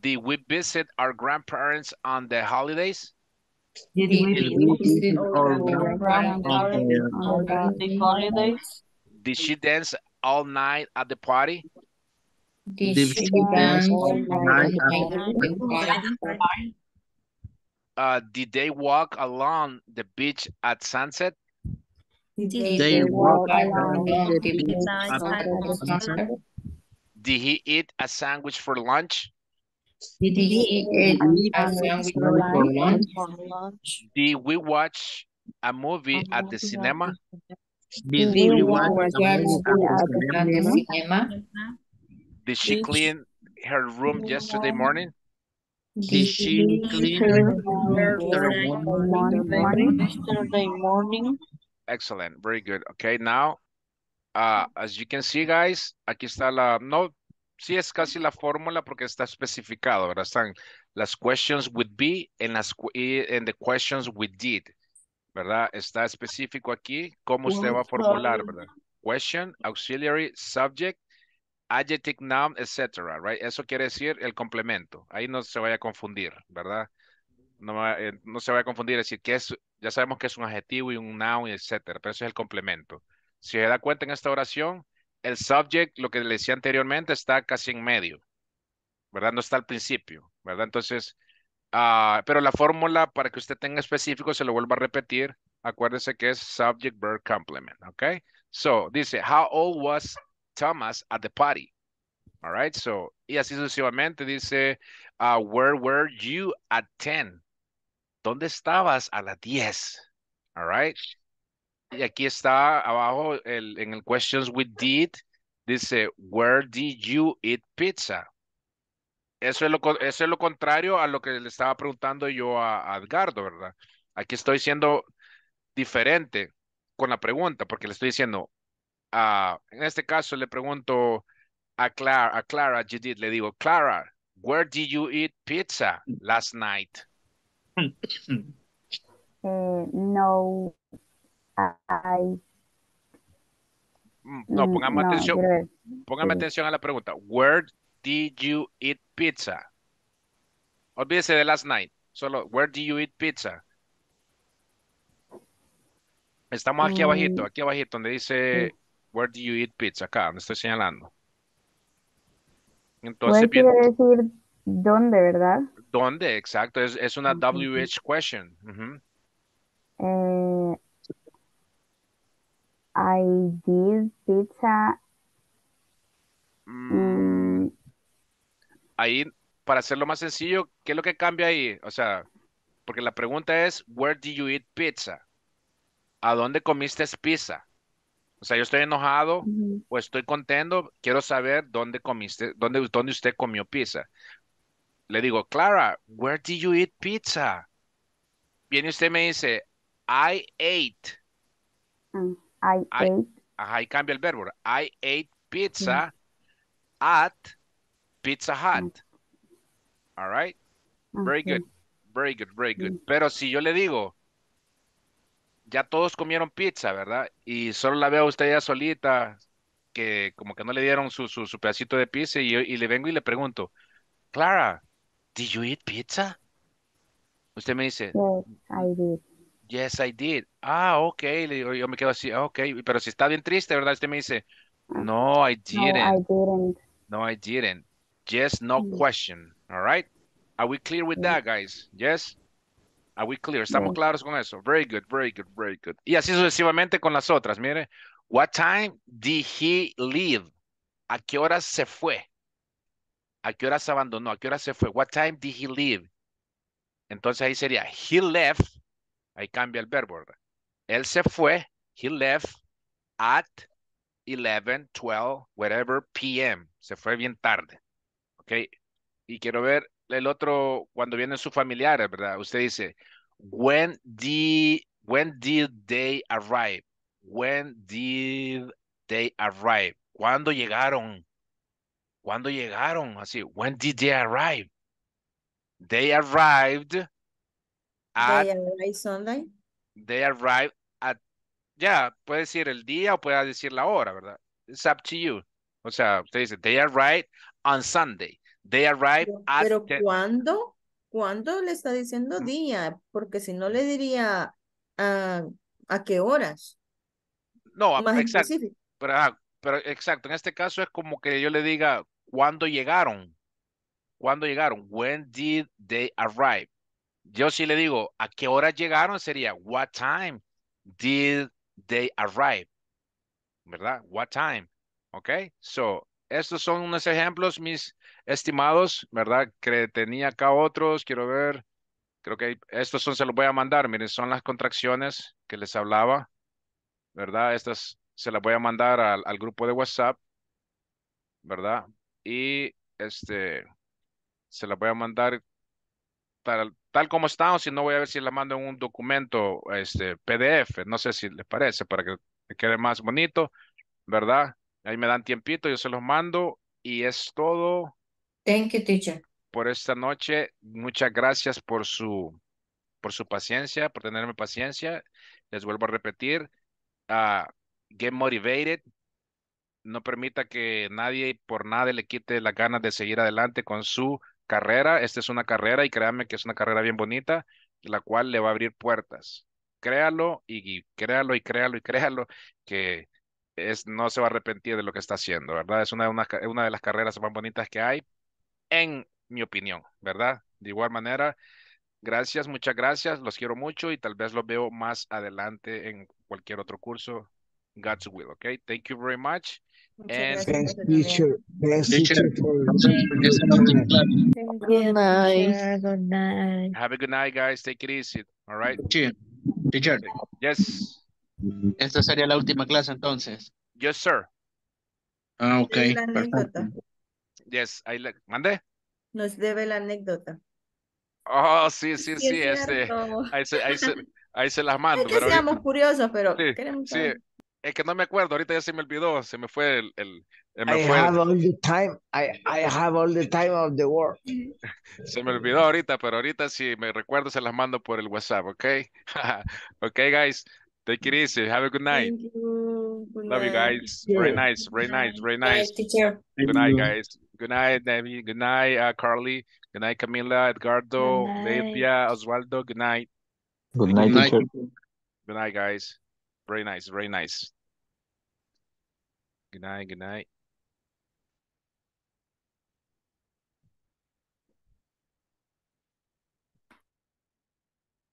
Did we visit our grandparents on the holidays? Did Did we we visit visit our our grandparents grandparents on the holidays? Did she dance all night at the party? Did Did she she dance dance all all night night at the party? Uh, did they walk along the beach at sunset? They walk along the beach after sunset. Did he eat a sandwich for lunch? Did he eat a sandwich for lunch? Did we watch a movie at the cinema? Did we watch a movie at At the the cinema? cinema? Did she clean her room yesterday morning? Did she clean her room Yesterday morning. Excellent, very good. Okay, now, uh, as you can see, guys, aquí está la, no, sí es casi la fórmula porque está especificado, ¿verdad? Están las questions with be en las the questions with did, ¿verdad? Está específico aquí cómo usted va a formular, ¿verdad? Question, auxiliary, subject, adjective, noun, etcétera, right? Eso quiere decir el complemento. Ahí no se vaya a confundir, ¿verdad? Eh, no se vaya a confundir, decir que es, ya sabemos que es un adjetivo y un noun, y etcétera, pero eso es el complemento. Si se da cuenta en esta oración, el subject, lo que le decía anteriormente, está casi en medio, ¿verdad? No está al principio, ¿verdad? Entonces, ah, pero la fórmula para que usted tenga específico, se lo vuelvo a repetir, acuérdese que es subject, verb, complement, ¿ok? So, dice, how old was Thomas at the party? All right, so, y así sucesivamente dice, uh, where were you at 10? ¿Dónde estabas a las 10? All right. Y aquí está abajo en el questions with did, dice, where did you eat pizza? Eso es lo, eso es lo contrario a lo que le estaba preguntando yo a, a Edgardo, ¿verdad? Aquí estoy siendo diferente con la pregunta, porque le estoy diciendo, ah, en este caso le pregunto a Clara, a Clara Judith, le digo, Clara, where did you eat pizza last night? Eh, no, I, Mm, No, Mm, pongamos no, atención, póngame Sí. atención a la pregunta. Where did you eat pizza? Olvídese de last night. Solo, where did you eat pizza? Estamos aquí abajito, Mm. aquí abajito, donde dice, where did you eat pizza? Acá, donde estoy señalando. Entonces, bien, quiere decir dónde, ¿verdad? ¿Dónde? Exacto, es, es una WH question. Ujú. Eh, I did pizza. mm, Ahí, para hacerlo más sencillo, ¿qué es lo que cambia ahí? O sea, porque la pregunta es, where did you eat pizza? ¿A dónde comiste pizza? O sea, yo estoy enojado ujú. o estoy contento, quiero saber dónde comiste, dónde, dónde usted comió pizza. Le digo, Clara, where did you eat pizza? Viene usted y me dice, I ate. Mm, I I- ate. Ajá, ahí cambia el verbo. I ate pizza at Pizza Hut. All right? Very good. Very good, very good. Pero si yo le digo, ya todos comieron pizza, ¿verdad? Y solo la veo a usted ya solita, que como que no le dieron su, su, su pedacito de pizza y, yo- y le vengo y le pregunto, Clara, did you eat pizza? Usted me dice, Yes, I did. yes, I did. Ah, ok. Le digo, yo me quedo así, ah, ok. Pero si está bien triste, ¿verdad? Usted me dice, no, I No, didn't. I didn't. No, I didn't. Yes, no Mm. question. All right? Are we clear with that, guys? Yes? Are we clear? ¿Estamos Yes. claros con eso? Very good, very good, very good. Y así sucesivamente con las otras. Mire, what time did he leave? ¿A qué horas se fue? ¿A qué horas abandonó? ¿A qué horas se fue? What time did he leave? Entonces ahí sería, he left. Ahí cambia el verbo, ¿verdad? Él se fue. He left at 11, 12, whatever p.m. Se fue bien tarde. ¿Ok? Y quiero ver el otro, cuando vienen sus familiares, ¿verdad? Usted dice, when did, when did they arrive? When did they arrive? ¿Cuándo llegaron? ¿Cuándo llegaron? Así, when did they arrive? They arrived at, They arrive Sunday. they arrived at, ya, puede decir el día o puede decir la hora, ¿verdad? It's up to you. O sea, usted dice, they arrived on Sunday. They arrived Pero, at pero ¿cuándo? ¿Cuándo le está diciendo Mm. día? Porque si no le diría ah, a qué horas. No, Más exacto. Pero, pero exacto, en este caso es como que yo le diga, ¿cuándo llegaron? ¿Cuándo llegaron? When did they arrive? Yo sí le digo, ¿a qué hora llegaron? Sería, what time did they arrive. ¿Verdad? What time? Okay. So, estos son unos ejemplos, mis estimados, ¿verdad? Que tenía acá otros, quiero ver. Creo que estos son, se los voy a mandar. Miren, son las contracciones que les hablaba, ¿verdad? Estas se las voy a mandar al grupo de WhatsApp, ¿verdad? Y este, se las voy a mandar tal, tal como están, o si no voy a ver si las mando en un documento este, PDF, no sé si les parece, para que quede más bonito, ¿verdad? Ahí me dan tiempito, yo se los mando y es todo. Thank you, teacher. Por esta noche, muchas gracias por su, por su paciencia, por tenerme paciencia. Les vuelvo a repetir, uh, get motivated. No permita que nadie por nada le quite las ganas de seguir adelante con su carrera. Esta es una carrera y créanme que es una carrera bien bonita, la cual le va a abrir puertas. Créalo y, y créalo y créalo y créalo que es, no se va a arrepentir de lo que está haciendo, ¿verdad? Es una, una, una de las carreras más bonitas que hay, en mi opinión, ¿verdad? De igual manera, gracias, muchas gracias, los quiero mucho y tal vez los veo más adelante en cualquier otro curso. God's will, okay? Thank you very much. And Thanks, teacher. Thanks, Teacher. teacher, Good night. Good night. have a good night, guys. Take it easy. All right. Sí. Teacher, Yes. esta sería la última clase entonces. Yes, sir. Ah, ok. La anécdota. Yes. Ahí le mande. Nos debe la anécdota. Oh, sí, sí, Sí, sí. es Este, ahí se, ahí se, ahí se las mando. Es que pero ahorita- seamos curiosos, pero Sí, queremos sí. saber. Es que no me acuerdo. Ahorita ya se me olvidó. Se me fue el, el, se I me fue, have all the time. I, I have all the time of the world. se me olvidó ahorita, pero ahorita si me recuerdo se las mando por el WhatsApp, ¿ok? ok, guys. Take it easy. Have a good night. Thank you. Good Love you guys. Very nice. Very nice. Very nice. Teacher. Good night, guys. Good night, Debbie. Good night, uh, Carly. Good night, Camila, Edgardo, Good night. Livia, Osvaldo. Good night. Good night, Good night, teacher. Good night, guys. Very nice. Very nice. Good night. Good night.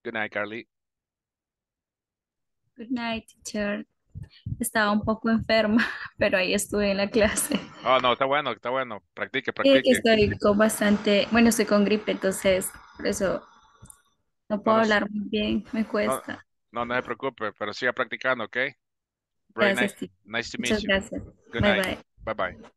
Good night, Carly. Good night, teacher. Estaba un poco enferma, pero ahí estuve en la clase. Oh, no, está bueno, está bueno. Practique, practique. estoy con bastante, bueno, estoy con gripe, entonces por eso no puedo se- hablar muy bien, me cuesta. No, no se preocupe, pero siga practicando, ¿ok? Very Gracias, nice. Nice to meet Muchas you. gracias. Good Bye night. bye. Bye bye.